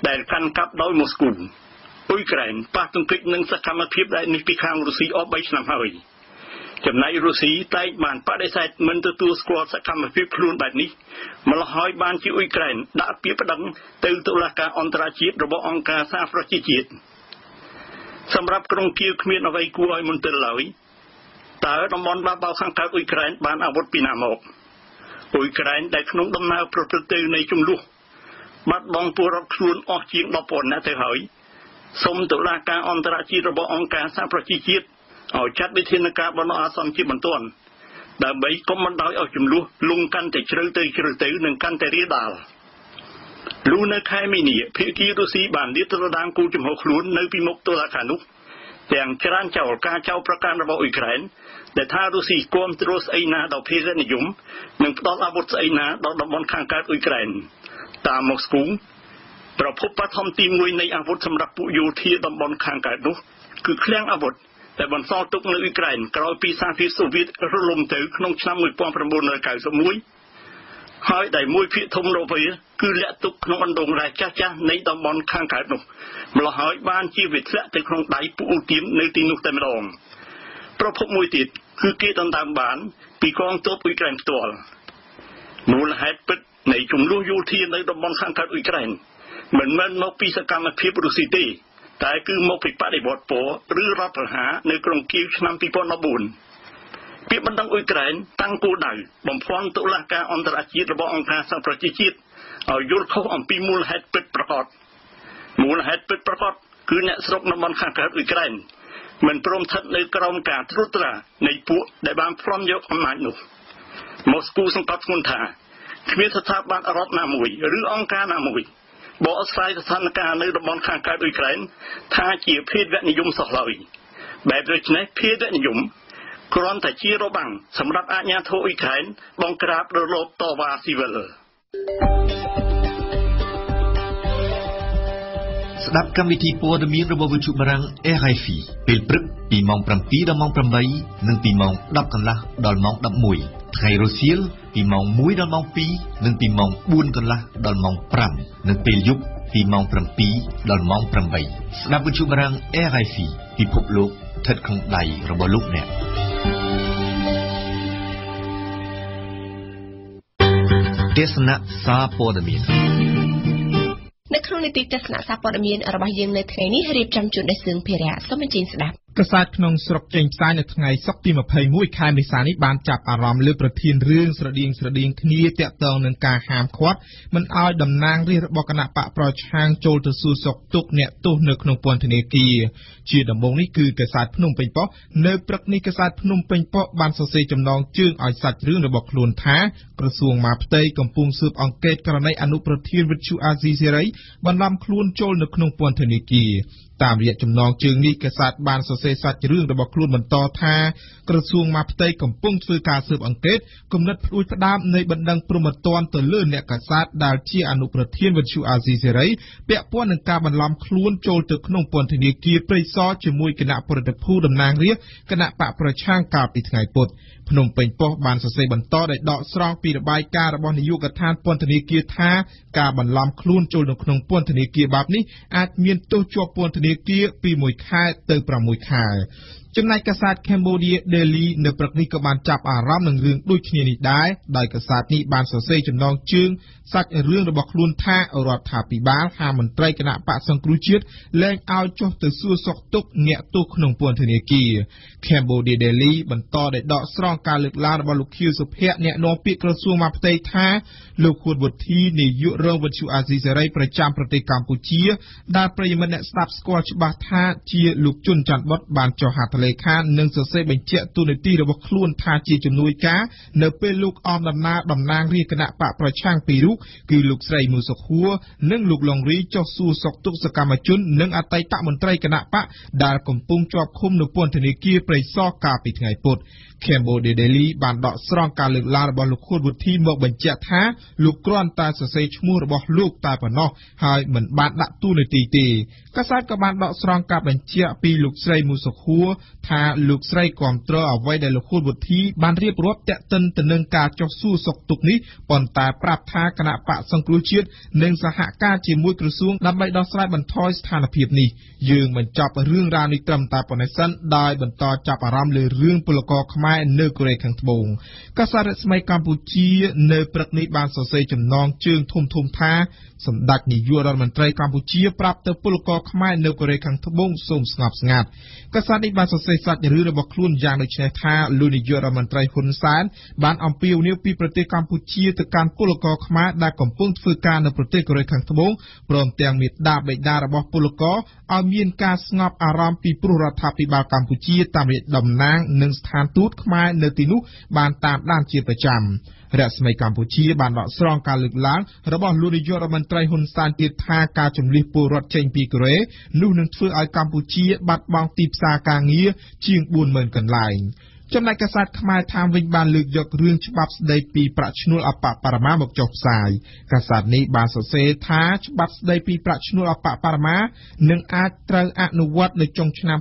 ដែលកាន់កាប់ដោយម៉ូស្គូអ៊ុយក្រែនប៉ះទង្គិចនឹងសកម្មភាពដែលនេះពីខាងរុស្ស៊ីអស់3ឆ្នាំហើយចំណែករុស្ស៊ីតែងបានបដិសេធមិនទទួលស្គាល់សកម្មភាពខ្លួនបែបនេះម្ល៉េះហើយបានជាអ៊ុយក្រែនដាក់ពាក្យប្តឹងទៅតុលាការអន្តរជាតិរបស់អង្គការសហប្រជាជាតិសម្រាប់ក្រុងគៀវគ្មានអ្វីគួរឲ្យមន្ទិលឡើយ តើតំបន់បាបោខាងកើតអ៊ុយក្រែនបានអាវុធពីណាមកអ៊ុយក្រែនដែលក្នុងដំណើរប្រព្រឹត្តទៅនៃចំនួនបាត់បង់ពលរដ្ឋខ្លួនអស់ជាង10,000នាក់ទៅហើយសូមតុលាការអន្តរជាតិរបស់អង្គការសហប្រជាជាតិឲ្យចាត់វិធានការបណ្ដោះអាសន្នជាបន្ទាន់ដើម្បីកុំបណ្ដោយឲ្យចំនួនលងកាន់តែជ្រៅទៅជ្រៅទៅនិងកាន់តែរាលដាលលុះនៅខែមីនាភាគីរុស្ស៊ីបានលាតត្រដាងគូចំហខ្លួននៅពីមុខតុលាការនោះទាំងច្រានចោលការចោលប្រកាន់របស់អ៊ុយក្រែន ដែលថារុស្ស៊ីគាំទ្រស្អីណាដល់ភេរនិយមនិងផ្ដល់អាវុធស្អីណាដល់តំបន់ខាងកើតអ៊ុយក្រែនតាមម៉ូស្គូប្រភពបឋមទី1នៃអាវុធសម្រាប់ពួកយោធាតំបន់ខាងកើតនោះគឺឃ្លាំងអាវុធដែលបន្សល់ទុកនៅអ៊ុយក្រែនក្រោយពីសហភាពសូវៀតរលំទៅក្នុងឆ្នាំ1991ហើយដែលមួយភាគធំរបស់វាគឺលាក់ទុកក្នុងអណ្ដូងរ៉ែចាស់ចាស់នៃតំបន់ខាងកើតនោះម្ល៉េះហើយបានជាវាធ្លាក់ទៅក្នុងដៃពួកអ៊ូទៀមនៅទីនោះតែម្ដង ប្រភពមួយទៀតគឺគេដណ្ដើមបាន ពីកងទ័ពអ៊ុយក្រែនផ្ទាល់មូលហេតុពិតនៃចំនួនយោធានៅតំបន់ខាងកើតអ៊ុយក្រែនមិនមែនមកពីសកម្មភាពរុស្ស៊ីទេតែគឺមកពីបដិវត្តពណ៌ឬរដ្ឋប្រហារនៅក្រុងគៀវឆ្នាំ2014ពាក្យបណ្ដឹងអ៊ុយក្រែនតាំងគោលដៅបំភាន់តុលាការអន្តរជាតិរបស់អង្គការសហប្រជាជាតិឲ្យយល់ខុសអំពីមូលហេតុពិតប្រាកដមូលហេតុពិតប្រាកដគឺអ្នកស្រុកតំបន់ខាងកើតអ៊ុយក្រែន មិនព្រមស្ថិតនៅក្រោមការត្រួតត្រានៃពួកដែលបានប្លន់យកអំណាចនោះម៉ូស្គូសង្កត់ធ្ងន់ថាគ្មានស្ថាប័នរដ្ឋណាមួយឬអង្គការណាមួយបកស្រាយស្ថានភាពនៅតំបន់ខាងកើតអ៊ុយក្រែនថាជាភេទវនិយមសោះឡើយបែបដូច្នេះភេទវនិយមគ្រាន់តែជារបាំងសម្រាប់អាជ្ញាធរអ៊ុយក្រែនបង្ក្រាបរលកតវ៉ាស៊ីវិល ស្ដាប់កម្មវិធីព័ត៌មានរបស់វិទ្យុបារាំង RFI ពេលព្រឹកពីម៉ោង7ដល់ម៉ោង8និងពីម៉ោង10កន្លះដល់ម៉ោង11ថ្ងៃរសៀលពីម៉ោង1ដល់ម៉ោង2និងពីម៉ោង4កន្លះដល់ម៉ោង5និងពេលយប់ពីម៉ោង7ដល់ម៉ោង8ស្ដាប់វិទ្យុបារាំង RFI ពិភពលោកស្ថិតក្នុងដៃរបស់លោកអ្នកទេសនាសាព័ត៌មាន នៅក្នុងនីតិទស្សនៈសារព័ត៌មានរបស់យើងនៅថ្ងៃនេះរៀបចំជូនដោយសឿងភិរៈសូមអញ្ជើញស្ដាប់ កាសែតក្នុងស្រុកចេញផ្សាយនៅថ្ងៃសុក្រទី21ខែមេសានេះបានចាប់អារម្មណ៍លើប្រធានរឿងស្រដៀងស្រដៀងគ្នាទាក់ទងនឹងការហាមឃាត់មិនឲ្យតំណាងរាស្ត្ររបស់គណៈបកប្រឆាំងចូលទៅសួរសុខទុក្ខអ្នកទោសនៅក្នុងពន្ធនាគារជាដំបូងនេះគឺកាសែតភ្នំពេញប៉ុស្តិ៍នៅព្រឹកនេះកាសែតភ្នំពេញប៉ុស្តិ៍បានសរសេរចំណងជើងឲ្យសាច់រឿងរបស់ខ្លួនថាក្រសួងមកផ្ទៃកំពុងស៊ើបអង្កេតករណីអនុប្រធានវិទ្យុអាស៊ីសេរីបន្លំខ្លួនចូលនៅក្នុងពន្ធនាគារ តាមរយៈចំណងជើងនេះកាសែតបានសរសេរសាច់រឿងរបស់ខ្លួនបន្តថាក្រសួងមកផ្ទៃកំពុងធ្វើការស៊ើបអង្កេតគំនិតផ្ដួចផ្ដើមនៃបណ្ដឹងព្រមត្តនទៅលើអ្នកកាសែតដែលជាអនុប្រធានវិទ្យុអាស៊ីសេរីពាក់ព័ន្ធនឹងការបន្លំខ្លួនចូលទៅក្នុងពន្ធនាគារព្រៃសរជាមួយគណៈប្រតិភូតំណាងរាស្ត្រគណៈបកប្រឆាំងកាលពីថ្ងៃពុធ ភ្នំពេញប៉ុស្តិ៍បានសរសេរបន្តដោយដកស្រង់ពីរបាយការណ៍របស់នាយកដ្ឋានពន្ធនាគារថាការបន្លំខ្លួនចូលនៅក្នុងពន្ធនាគារបែបនេះអាចមានទោសជាប់ពន្ធនាគារពី1ខែទៅ6ខែចំណែកកាសែត Cambodia Daily នៅព្រឹកនេះក៏បានចាប់អារម្មណ៍នឹងរឿងដូចគ្នានេះដែរដោយកាសែតនេះបានសរសេរចំណងជើង សាច់រឿងរបស់ខ្លួនថារដ្ឋាភិបាលហាមន្ត្រីគណៈបកសង្គ្រោះជាតិលែងឲ្យចុះទៅសួរសុខទុក្ខអ្នកទោសក្នុងពន្ធនាគារ Cambodia Daily បន្តដោយដកស្រង់ការលើកឡើងរបស់លោកខៀវសុភ័ក្រអ្នកនាំពាក្យក្រសួងមហាផ្ទៃថាលោកខួនវុធីនាយករងវិទ្យុអាស៊ីសេរីប្រចាំប្រទេសកម្ពុជា ដែលប្រិយមិត្តអ្នកស្ដាប់ស្គាល់ច្បាស់ថាជាលោកជុនច័ន្ទបុតបានចុះហត្ថលេខានិងសរសេរបញ្ជាក់ទូនាទីរបស់ខ្លួនថាជាជំនួយការនៅពេលលោកអមដំណើរតំណាងរាជគណៈបកប្រឆាំងពីររូបគឺលោកស្រីមូសុខួរនិងលោកឡុងរីចុះសួរសុខទុក្ខសកម្មជន និងអតីតមន្ត្រីគណៈបកដែលកំពុងជាប់ឃុំនៅពន្ធនាគារព្រៃសរកាលពីថ្ងៃពុធ Cambodia Daily បានដកស្រង់ការលើកឡើងរបស់លោកខួនវុធីមកបញ្ជាក់ថាលោកគ្រាន់តែសរសេរឈ្មោះរបស់លោកតែប៉ុណ្ណោះហើយមិនបានដាក់តួនាទីទេកាសែតក៏បានដកស្រង់ការបញ្ជាក់ពីលោកស្រីមូសុខួរថាលោកស្រីគ្រប់គ្រងអ្វីដែលលោកខួនវុធីបានរៀបរាប់តាក់ទិនទៅនឹងការចុះសួរសុខទុក្ខនេះប៉ុន្តែប្រាប់ថាគណៈបកសង្គ្រោះជាតិនឹងសហការជាមួយក្រសួងដើម្បីដោះស្រាយបន្ថយស្ថានភាពនេះយើងបញ្ចប់រឿងរ៉ាវនេះត្រឹមតែប៉ុណ្ណេះសិនដោយបន្តចាប់អារម្មណ៍លើរឿងពលករខ្មែរនៅកូរ៉េខាងត្បូងកាសែតរស្មីកម្ពុជានៅព្រឹកនេះបានសរសេរចំណងជើងធំធំថា សម្ដេចនាយករដ្ឋមន្ត្រីកម្ពុជាប្រាប់ទៅពលករខ្មែរនៅកូរ៉េខាងត្បូងសូមស្ងប់ស្ងាត់កាសែតនេះបានសរសេរសាច់រឿងរបស់ខ្លួនយ៉ាងដូចនេះថាលោកនាយករដ្ឋមន្ត្រីហ៊ុនសែនបានអំពាវនាវពីប្រទេសកម្ពុជាទៅកាន់ពលករខ្មែរដែលកំពុងធ្វើការនៅប្រទេសកូរ៉េខាងត្បូងព្រមទាំងមេដាបេដារបស់ពលករឲ្យមានការស្ងប់អារម្មណ៍ពីព្រោះរដ្ឋាភិបាលកម្ពុជាតាមរយៈតំណាងនិងស្ថានទូតខ្មែរនៅទីនោះបានតាមដានជាប្រចាំ រស្មីកម្ពុជាបានដកស្រង់ការលើកឡើងរបស់លោកនាយករដ្ឋមន្ត្រីហ៊ុនសែនទៀតថាការជំលះពលរដ្ឋចេញពីកូរ៉េនោះនឹងធ្វើឲ្យកម្ពុជាបាត់បង់ទីផ្សារការងារជាង40000កន្លែងចំណែកកាសែតខ្មែរថាមវិញបានលើកយករឿងច្បាប់ស្ដីពីប្រាក់ឈ្នួលអបបរមាមកចុះផ្សាយកាសែតនេះបានសរសេរថាច្បាប់ស្ដីពីប្រាក់ឈ្នួលអបបរមានឹងអាចត្រូវអនុវត្តនៅចុងឆ្នាំ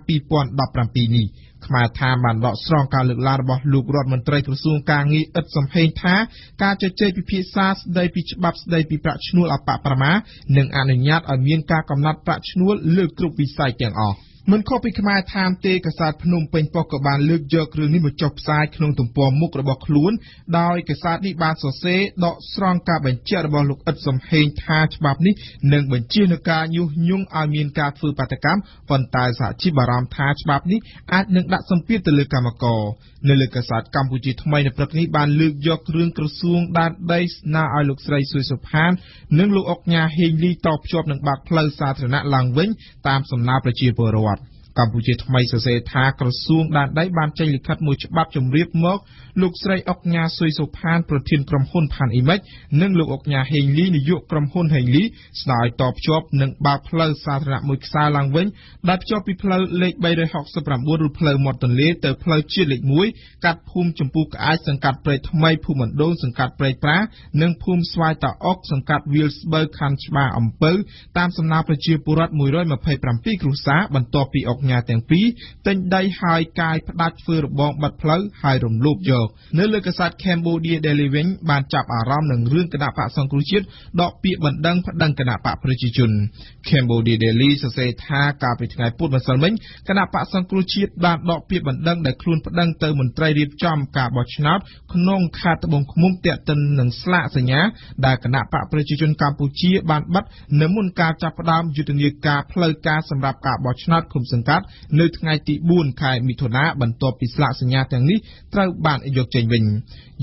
2017នេះ ខ្មែរថាបានដកស្រង់ការលើកឡើងរបស់លោករដ្ឋមន្ត្រីក្រសួងការងារឥតសំហេងថាការជជែកពិភាក្សាស្ដីពីច្បាប់ស្ដីពីប្រាក់ឈ្នួលអបបរមានឹងអនុញ្ញាតឲ្យមានការកំណត់ប្រាក់ឈ្នួលលើគ្រប់វិស័យទាំងអស់ មិនខុសពីខ្មែរថាមទេកាសែតភ្នំពេញប៉ុស្តិ៍ក៏បានលើកយករឿងនេះមកចុះផ្សាយក្នុងទំព័រមុខរបស់ខ្លួន ដោយកាសែតនេះបានសរសេរដកស្រង់ការបញ្ជាក់របស់លោកអ៊ិតសំហេងថាច្បាប់នេះនឹងបញ្ជានឹងការញុះញង់ឲ្យមានការធ្វើបាតកម្មប៉ុន្តែសហជីពបារម្ភថាច្បាប់នេះអាចនឹងដាក់សម្ពាធទៅលើកម្មករ នៅលើកាសែតកម្ពុជាថ្មីនៅព្រឹកនេះបានលើកយករឿងក្រសួងដែនដីស្នើឲ្យលោកស្រីសុយសុផាន និងលោកអុកញ៉ាហេងលីតភ្ជាប់នឹងបាក់ផ្លូវសាធារណៈឡើងវិញតាមសំណើប្រជាពលរដ្ឋ កម្ពុជាថ្មីសរសេរថាក្រសួងដែនដីបានចេញលិខិតមួយច្បាប់ជម្រាបមកលោកស្រីអុកញ៉ាស៊ុយសុផានប្រធានក្រុមហ៊ុនផានអ៊ីមិចនិងលោកអុកញ៉ាហេងលីនាយកក្រុមហ៊ុនហេងលីស្នើឲ្យតភ្ជាប់និងបើកផ្លូវសាធារណៈមួយខ្សែឡើងវិញដែលភ្ជាប់ពីផ្លូវលេខ369ឬផ្លូវមាត់ទន្លេទៅផ្លូវជាតិលេខ1កាត់ភូមិចម្ពោះក្អាយសង្កាត់ព្រៃថ្មីភូមិមណ្ឌលសង្កាត់ព្រៃប្រានិងភូមិស្វាយតាអុកសង្កាត់វាលស្បូវខណ្ឌច្បារអំពៅតាមសំណើប្រជាពលរដ្ឋ127គ្រួសារបន្ទាប់ពីអុកញ៉ាទាំងពីរទិញដីហើយកាយផ្ដាច់ធ្វើរបងបាត់ផ្លូវហើយរំលោភយកនៅលើកាសែត Cambodia Daily វិញបានចាប់អារម្មណ៍នឹងរឿងគណៈបកសង្គ្រោះជាតិដកពាក្យបណ្ដឹងប្តឹងគណៈបកប្រជាជន Cambodia Daily សរសេរថាកាលពីថ្ងៃពុធម្សិលមិញគណៈបកសង្គ្រោះជាតិបានដកពាក្យបណ្ដឹងដែលខ្លួនប្តឹងទៅមន្ត្រីរៀបចំការបោះឆ្នោតក្នុងខេត្តត្បូងឃ្មុំទាក់ទិននឹងស្លាកសញ្ញាដែលគណៈបកប្រជាជនកម្ពុជាបានបិទនៅមុនការចាប់ផ្ដើមយុទ្ធនាការផ្លូវការសម្រាប់ការបោះឆ្នោតឃុំសង្កាត់នៅថ្ងៃទី4ខែមិថុនា បន្ទាប់ពីស្លាកសញ្ញាទាំងនេះត្រូវបានយកចេញវិញ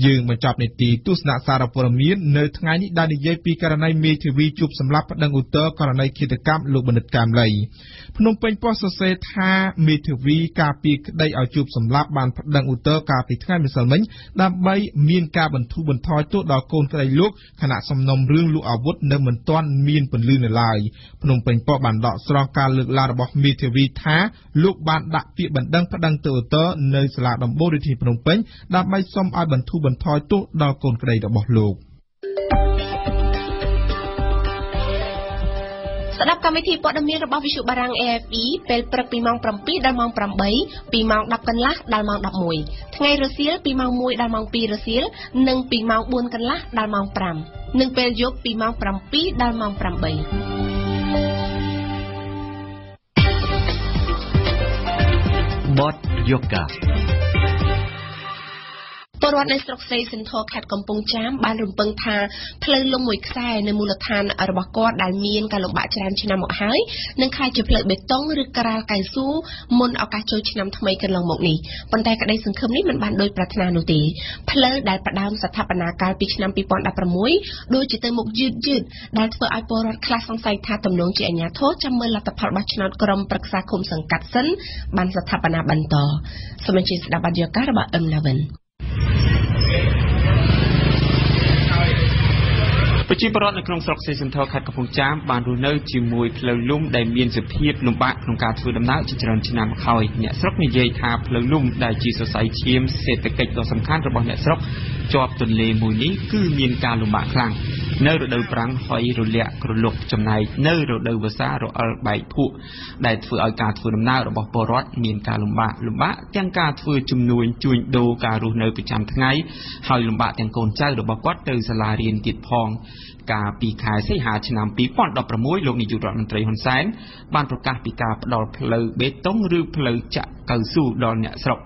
យើងបញ្ចប់នីតិទស្សនៈសារព័ត៌មាននៅថ្ងៃនេះដែលនិយាយពីករណីមេធាវីជួបសម្លាប់ប្តឹងឧទ្ធរករណីឃាតកម្មលោកបណ្ឌិតកាមលីភ្នំពេញប៉ុស្តិ៍សរសេរថាមេធាវីការពីក្តីឲ្យជួបសម្លាប់បានប្តឹងឧទ្ធរកាលពីថ្ងៃម្សិលមិញដើម្បីមានការបន្ធូរបន្ថយទោសដល់កូនក្តីលោកខណៈសំណុំរឿងលក់អាវុធនៅមិនទាន់មានពន្លឺនៅឡើយភ្នំពេញប៉ុស្តិ៍បានដកស្រង់ការលើកឡើងរបស់មេធាវីថាលោកបានដាក់ពាក្យបណ្ដឹងប្តឹងទៅឧទ្ធរនៅសាលាដំបូងរាជធានីភ្នំពេញដើម្បីសុំឲ្យបន្ធូរបន្ថយទោសដល់កូនក្តីរបស់លោកស្ដាប់កម្មវិធីព័ត៌មានរបស់វិទ្យុបារាំង AFE ពេលព្រឹកពីម៉ោង7ដល់ម៉ោង8ពីម៉ោង10កន្លះដល់ម៉ោង11ថ្ងៃរសៀលពីម៉ោង1ដល់ម៉ោង2រសៀលនិងពីម៉ោង4កន្លះដល់ម៉ោង5និងពេលយប់ពីម៉ោង7ដល់ម៉ោង8បតយូកា ពលរដ្ឋនៅស្រុកសេសិនធរខេត្តកំពង់ចាមបានរំពឹងថាផ្លូវលំមួយខ្សែនៅមូលដ្ឋានរបស់គាត់ដែលមានការលំបាកច្រើនឆ្នាំមកហើយនឹងក្លាយជាផ្លូវបេតុងឬក្រាលកៅស៊ូមុនឱកាសចូលឆ្នាំថ្មីកន្លងមកនេះប៉ុន្តែក្តីសង្ឃឹមនេះមិនបានដូចប្រាថ្នានោះទេផ្លូវដែលផ្ដើមស្ថាបនាកាលពីឆ្នាំ2016ដូចជាទៅមុខយឺតយឺតដែលធ្វើឲ្យពលរដ្ឋខ្លះសង្ស័យថាទំនងជាអាញាធរចាំមើលលទ្ធផលបោះឆ្នោតក្រុមប្រឹក្សាឃុំសង្កាត់សិនបានស្ថាបនាបន្តសូមអញ្ជើញស្ដាប់បទយការបស់អឹមណាវិន ប្រជាពលរដ្ឋនៅក្នុងស្រុកសេសន្ធរខេត្តកំពង់ចាមបានរស់នៅជាមួយផ្លូវលំដែលមានសភាពលំបាកក្នុងការធ្វើដំណើរជាច្រើនឆ្នាំមកហើយអ្នកស្រុកនិយាយថាផ្លូវលំដែលជាសរសៃឈាមសេដ្ឋកិច្ចដ៏សំខាន់របស់អ្នកស្រុកជាប់ទន្លេមួយនេះគឺមានការលំបាកខ្លាំងនៅរដូវប្រាំងហុយរលាក់គ្រលុកចំណែកនៅរដូវវស្សារអិលបែកភក់ដែលធ្វើឲ្យការធ្វើដំណើររបស់ពលរដ្ឋមានការលំបាកលំបាកទាំងការធ្វើជំនួញជួញដូរការរស់នៅប្រចាំថ្ងៃហើយលំបាកទាំងកូនចៅរបស់គាត់ទៅសាលារៀនទៀតផងកាលពីខែសីហាឆ្នាំ2016លោកនាយករដ្ឋមន្ត្រីហ៊ុនសែនបានប្រកាសពីការផ្តល់ផ្លូវបេតុងឬផ្លូវចាក់កៅស៊ូដល់អ្នកស្រុក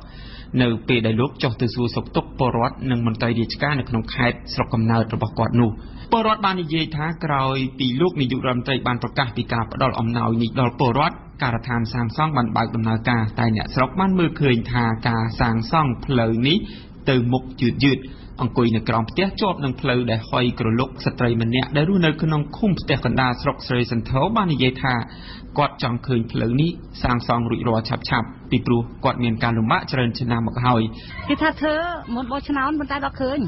នៅពេលដែលលោកចុះទៅសួរសុខទុក្ខពលរដ្ឋនិងមន្ត្រីរាជការនៅក្នុងខេត្តស្រុកកំណើតរបស់គាត់នោះពលរដ្ឋបាននិយាយថាក្រោយពីលោកនាយករដ្ឋមន្ត្រីបានប្រកាសពីការផ្តល់អំណោយនេះដល់ពលរដ្ឋការដ្ឋានសាងសង់បានបើកដំណើរការតែអ្នកស្រុកបានមើលឃើញថាការសាងសង់ផ្លូវនេះទៅមុខយឺតយឺត អង្គុយនៅក្រោមផ្ទះជាប់នឹងផ្លូវដែលហុយក្រឡុកស្ត្រីម្នាក់ដែលរស់នៅក្នុងឃុំផ្ទះកណ្ដាលស្រុកស្រីសន្ធរបាននិយាយថា គាត់ចង់ឃើញផ្លូវនេះសាងសង់រួចរាល់ឆាប់ឆាប់ពីព្រោះគាត់មានការលំបាកច្រើនឆ្នាំមកហើយគេថាធ្វើមុនបោះឆ្នោតប៉ុន្តែដល់ឃើញ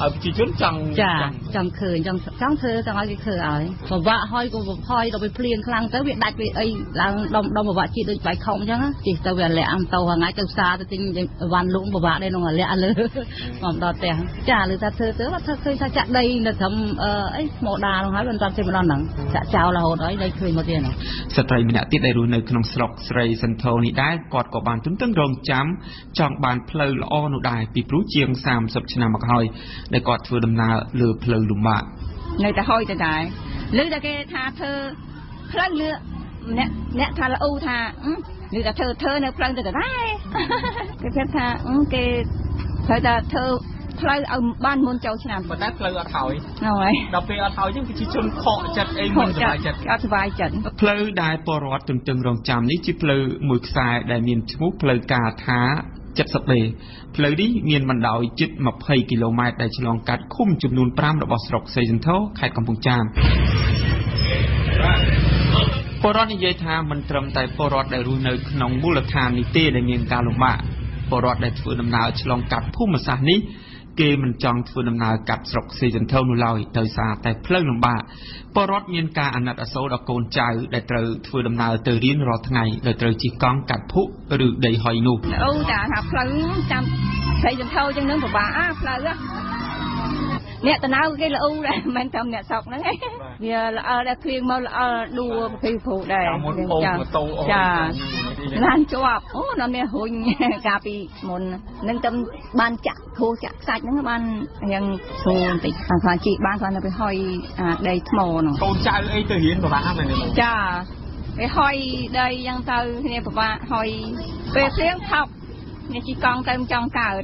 ហើយប្រជាជនចង់ចាចង់ឃើញចង់ចង់ធ្វើចង់ឲ្យគេធ្វើឲ្យពិបាកហើយក៏ផយដល់ពេលភ្លៀងខ្លាំងទៅវាដាច់វាអីឡើងដុំដុំពិបាកជាតិដូចបាយខំអញ្ចឹងជិះទៅវាលាក់អំទៅហងៃទៅផ្សារទៅទិញវ៉ាន់លក់ពិបាកដែរក្នុងលាក់លើមកដល់ផ្ទះចាលើថាធ្វើទៅថាឃើញថាចាក់ដីនៅត្រឹមអីស្មោដានោះហើយមិនតាន់ទេម្ដងហ្នឹងចាក់ចោលរហូតហើយដីឃើញមកទៀតហ្នឹងស្ត្រីម្នាក់ទៀតដែលរស់នៅក្នុងស្រុកស្រីសន្ធោនេះដែរគាត់ក៏បានទន្ទឹងរង់ចាំចង់បានផ្លូវល្អនោះដែរពីព្រោះជាង30ឆ្នាំមកហើយដែលគាត់ធ្វើដំណើរលើផ្លូវលំបាកនៅតែហុយទៅដែរឮតែគេថាធ្វើផ្លូវលឿអ្នកអ្នកថាល្អថាឮតែធ្វើធ្វើនៅផ្លូវទៅដែរគេគិតថាគេត្រូវតែធ្វើ ផ្លូវឲ្យបានមុនចូលឆ្នាំប៉ុន្តែផ្លូវអត់ហើយហ្នឹងហើយដល់ពេលអត់ហើយចឹងប្រជាជនខកចិត្តអីមិនសុខចិត្តអត់សុបាយចិត្តផ្លូវដែលពលរដ្ឋទន្ទឹងរង់ចាំនេះជាផ្លូវមួយខ្សែដែលមានឈ្មោះផ្លូវការថា 70B ផ្លូវនេះមានបណ្ដោយជិត20គីឡូម៉ែត្រដែលឆ្លងកាត់ឃុំចំនួន5របស់ស្រុកសេសន្ធរខេត្តកំពង់ចាមពលរដ្ឋនិយាយថាមិនត្រឹមតែពលរដ្ឋដែលរស់នៅក្នុងមូលដ្ឋាននេះទេដែលមានការលំបាកពលរដ្ឋដែលធ្វើដំណើរឆ្លងកាត់ភូមិសាស្ត្រនេះ គេមិនចង់ធ្វើដំណើរកាត់ស្រុកសេសន្ធរនោះឡើយដោយសារតែផ្លូវលំបាកពលរដ្ឋមានការអាណិតអាសូរដល់កូនចៅដែលត្រូវធ្វើដំណើរទៅរៀនរាល់ថ្ងៃដោយត្រូវជិះកង់កាត់ភក់ឬដីហុយនោះអូតាថាផ្លូវចាំស្រីចន្ទោចឹងនឹងពិបាកអាផ្លូវ អ្នកតណៅគេល្អដែរមិនត្រឹមអ្នកស្រុកហ្នឹងវាល្អដែរគ្លៀងមកល្អដួប្រភេទព្រោះដែរមុនអូនម៉ូតូអូនចាឡានជាប់អូដល់មានរុញកាលពីមុននឹងតែបានចាក់គ្រូចាក់ខ្សាច់ហ្នឹងបានរៀងស្រួលបន្តិចបានខ្លះជីបានខ្លះទៅហុយអាដីថ្មហ្នឹងកូនចៅអីទៅរៀនពិបាកមែនទេចាវាហុយដីយ៉ាងទៅគ្នាពិបាកហុយពេលភ្លៀងថប់នេះជីកង់ទៅមិនចង់កើត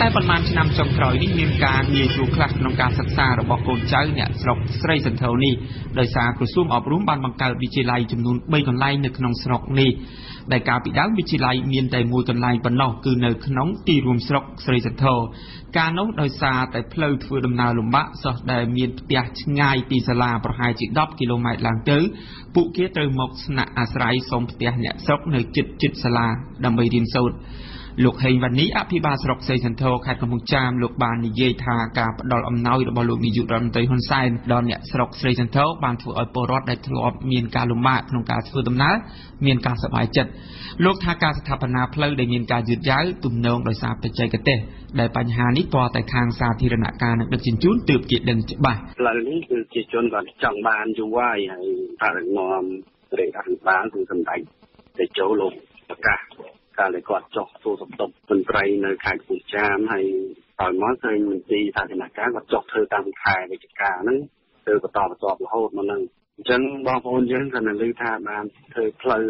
តែប៉ុន្មានឆ្នាំចុងក្រោយនេះមានការងាយជួខ្លះក្នុងការសិក្សារបស់កូនចៅអ្នកស្រុកស្រីសន្ធរនេះដោយសារក្រសួងអប់រំបានបង្កើតវិទ្យាល័យចំនួន3កន្លែងនៅក្នុងស្រុកនេះដែលកាលពីដើមវិទ្យាល័យមានតែមួយកន្លែងប៉ុណ្ណោះគឺនៅក្នុងទីរួមស្រុកស្រីសន្ធរការនោះដោយសារតែផ្លូវធ្វើដំណើរលំបាកសិស្សដែលមានផ្ទះឆ្ងាយពីសាលាប្រហែលជា10គីឡូម៉ែត្រឡើងទៅពួកគេត្រូវមកស្នាក់អាស្រ័យសុំផ្ទះអ្នកស្រុកនៅជិតជិតសាលាដើម្បីរៀនសូត្រ លោកហេងវ៉ានីអភិបាលស្រុកសេសន្ធរខេត្តកំពង់ចាមលោកបាននិយាយថាការផ្ដល់អំណោយរបស់លោកនាយករដ្ឋមន្ត្រីហ៊ុនសែនដល់អ្នកស្រុកស្រីសន្ធរបានធ្វើឲ្យពលរដ្ឋដែលធ្លាប់មានការលំបាកក្នុងការធ្វើដំណើរមានការសប្បាយចិត្តលោកថាការស្ថាបនាផ្លូវដែលមានការយឺតយ៉ាវទំនងដោយសារបច្ចេកទេសដែលបញ្ហានេះទាល់តែខាងសាធារណការនិងដឹកជញ្ជូនទើបគេដឹងច្បាស់ផ្លូវនេះគឺជាជនគាត់ចង់បានយូរហើយហើយបរិមាណរាជអភិបាលគឺសម្ដេចទៅចូលលោកប្រកាស កាលតែគាត់ចុះសួរសំតុកមន្ត្រីនៅខេត្តកំពង់ចាមហើយហើយមកឃើញមន្ត្រីសាធារណការគាត់ចុះធ្វើតាមខែវិច្ឆិកាហ្នឹងធ្វើបន្តបន្ទាប់រហូតមកហ្នឹងអញ្ចឹងបងប្អូនយើងគាត់នៅលើថាបានធ្វើផ្លូវ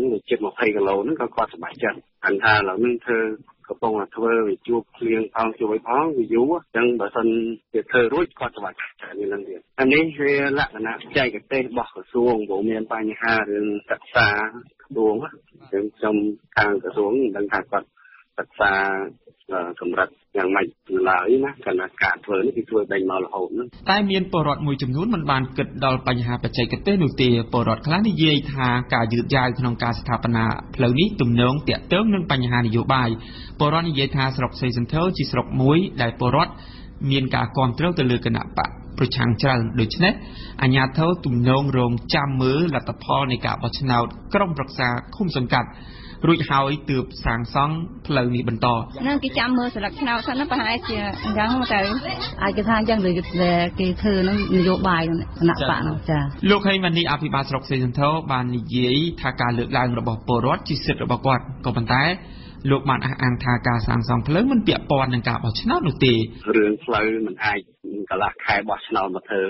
នេះជិត20គីឡូហ្នឹងក៏គាត់សប្បាយចិត្តអញ្ចឹងថាឥឡូវនេះធ្វើកំពុងតែធ្វើវាជួបភ្លៀងផងជួយផងវាយូរអញ្ចឹងបើសិនជាធ្វើរួចគាត់សប្បាយចិត្តនេះនឹងទៀតអានេះវាលក្ខណៈបច្ចេកទេសរបស់ក្រសួងព្រោះមានបញ្ហារឿងសិក្សា ខ្ពស់ចឹងខ្ញុំខាងក្រសួងមិនដឹងថាគាត់សិក្សាកម្រិតយ៉ាងម៉េចឡើយណាគណៈការធ្វើនេះគឺធ្វើដេញមករហូតហ្នឹងតែមានពលរដ្ឋមួយចំនួនមិនបានគិតដល់បញ្ហាបច្ចេកទេសនោះទេពលរដ្ឋខ្លះនិយាយថាការយឺតយ៉ាវក្នុងការស្ថាបនាផ្លូវនេះទំនងតាក់ទងនឹងបញ្ហានយោបាយពលរដ្ឋនិយាយថាស្រុកសេសន្ធរជាស្រុកមួយដែលពលរដ្ឋ មានការគ្រប់គ្រងទៅលើគណៈបកប្រឆាំងច្រើនដូច្នេះអាជ្ញាធរទំនងរងចាំមើលលទ្ធផលនៃការបោះឆ្នោតក្រុមប្រឹក្សាឃុំសង្កាត់រួចហើយទើបសាងសង់ផ្លូវនេះបន្តហ្នឹងគេចាំមើលស្លឹកឆ្នោតសិនណាប្រហែលជាអញ្ចឹងទៅអាចគេថាអញ្ចឹងឬគេធ្វើហ្នឹងនយោបាយគណៈបកហ្នឹងចាលោកហេងម៉ានីអភិបាលស្រុកសេសន្ធរបាននិយាយថាការលើកឡើងរបស់ពលរដ្ឋជាសិទ្ធិរបស់គាត់ក៏ប៉ុន្តែ លោកបានអះអាងថាការសាងសង់ផ្លូវមិនពាក់ព័ន្ធនឹងការបោះឆ្នោតនោះទេរឿងផ្លូវមិនអាចកន្លះខែបោះឆ្នោតមកធ្វើ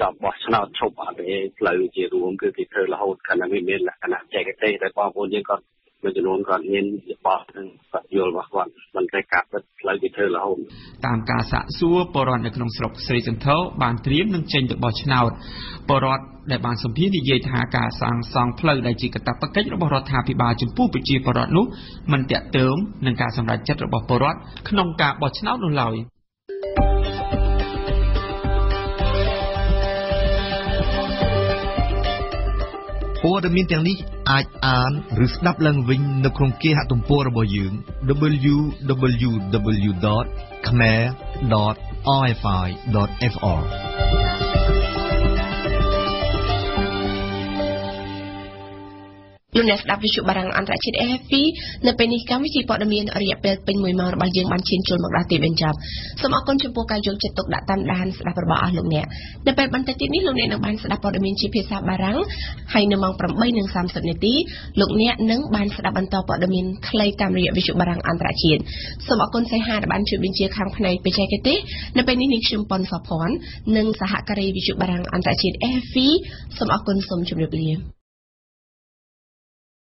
ចប់បោះឆ្នោតឈប់អត់ទេផ្លូវជារួមគឺគេធ្វើរហូតគណៈវាមានលក្ខណៈបច្ចេកទេសតែបងប្អូនយើងគាត់មួយចំនួនគាត់មានយោបល់នឹងគាត់យល់របស់គាត់មិនតែការពិតផ្លូវគេធ្វើរហូតតាមការសាកសួរពលរដ្ឋនៅក្នុងស្រុកស្រីសន្ធរបានត្រៀមនឹងចេញទៅបោះឆ្នោតពលរដ្ឋ ដែលបានសម្ភាសន៍និយាយថាការសាងសង់ផ្លូវដែលជាកាតព្វកិច្ចរបស់រដ្ឋាភិបាលចំពោះប្រជាពលរដ្ឋនោះមិនតាក់ទងនឹងការសម្រេចចិត្តរបស់ពលរដ្ឋក្នុងការបោះឆ្នោតនោះឡើយ។អាចអានឬស្ដាប់ឡើងវិញនៅក្នុងគេហទំព័ររបស់យើង www.khmer.rfi.fr លោកអ្នកស្ដាប់វិទ្យុបារាំងអន្តរជាតិ AFP នៅពេលនេះកម្មវិធីព័ត៌មានរយៈពេលពេញ1ម៉ោងរបស់យើងបានឈានចូលមកដល់ទីបញ្ចប់សូមអរគុណចំពោះការយកចិត្តទុកដាក់តាមដានស្ដាប់របស់អស់លោកអ្នកនៅពេលបន្តិចទៀតនេះលោកអ្នកនឹងបានស្ដាប់ព័ត៌មានជាភាសាបារាំងហើយនៅម៉ោង8:30នាទីលោកអ្នកនឹងបានស្ដាប់បន្តព័ត៌មានខ្លីតាមរយៈវិទ្យុបារាំងអន្តរជាតិសូមអរគុណសៃហាដែលបានជួយបញ្ជាខាងផ្នែកបច្ចេកទេសនៅពេលនេះនាងខ្ញុំប៉ុនសុភ័ណ្ឌនិងសហការីវិទ្យុបារាំងអន្តរជាតិ AFP សូមអរគុណសូមជម្រាបលា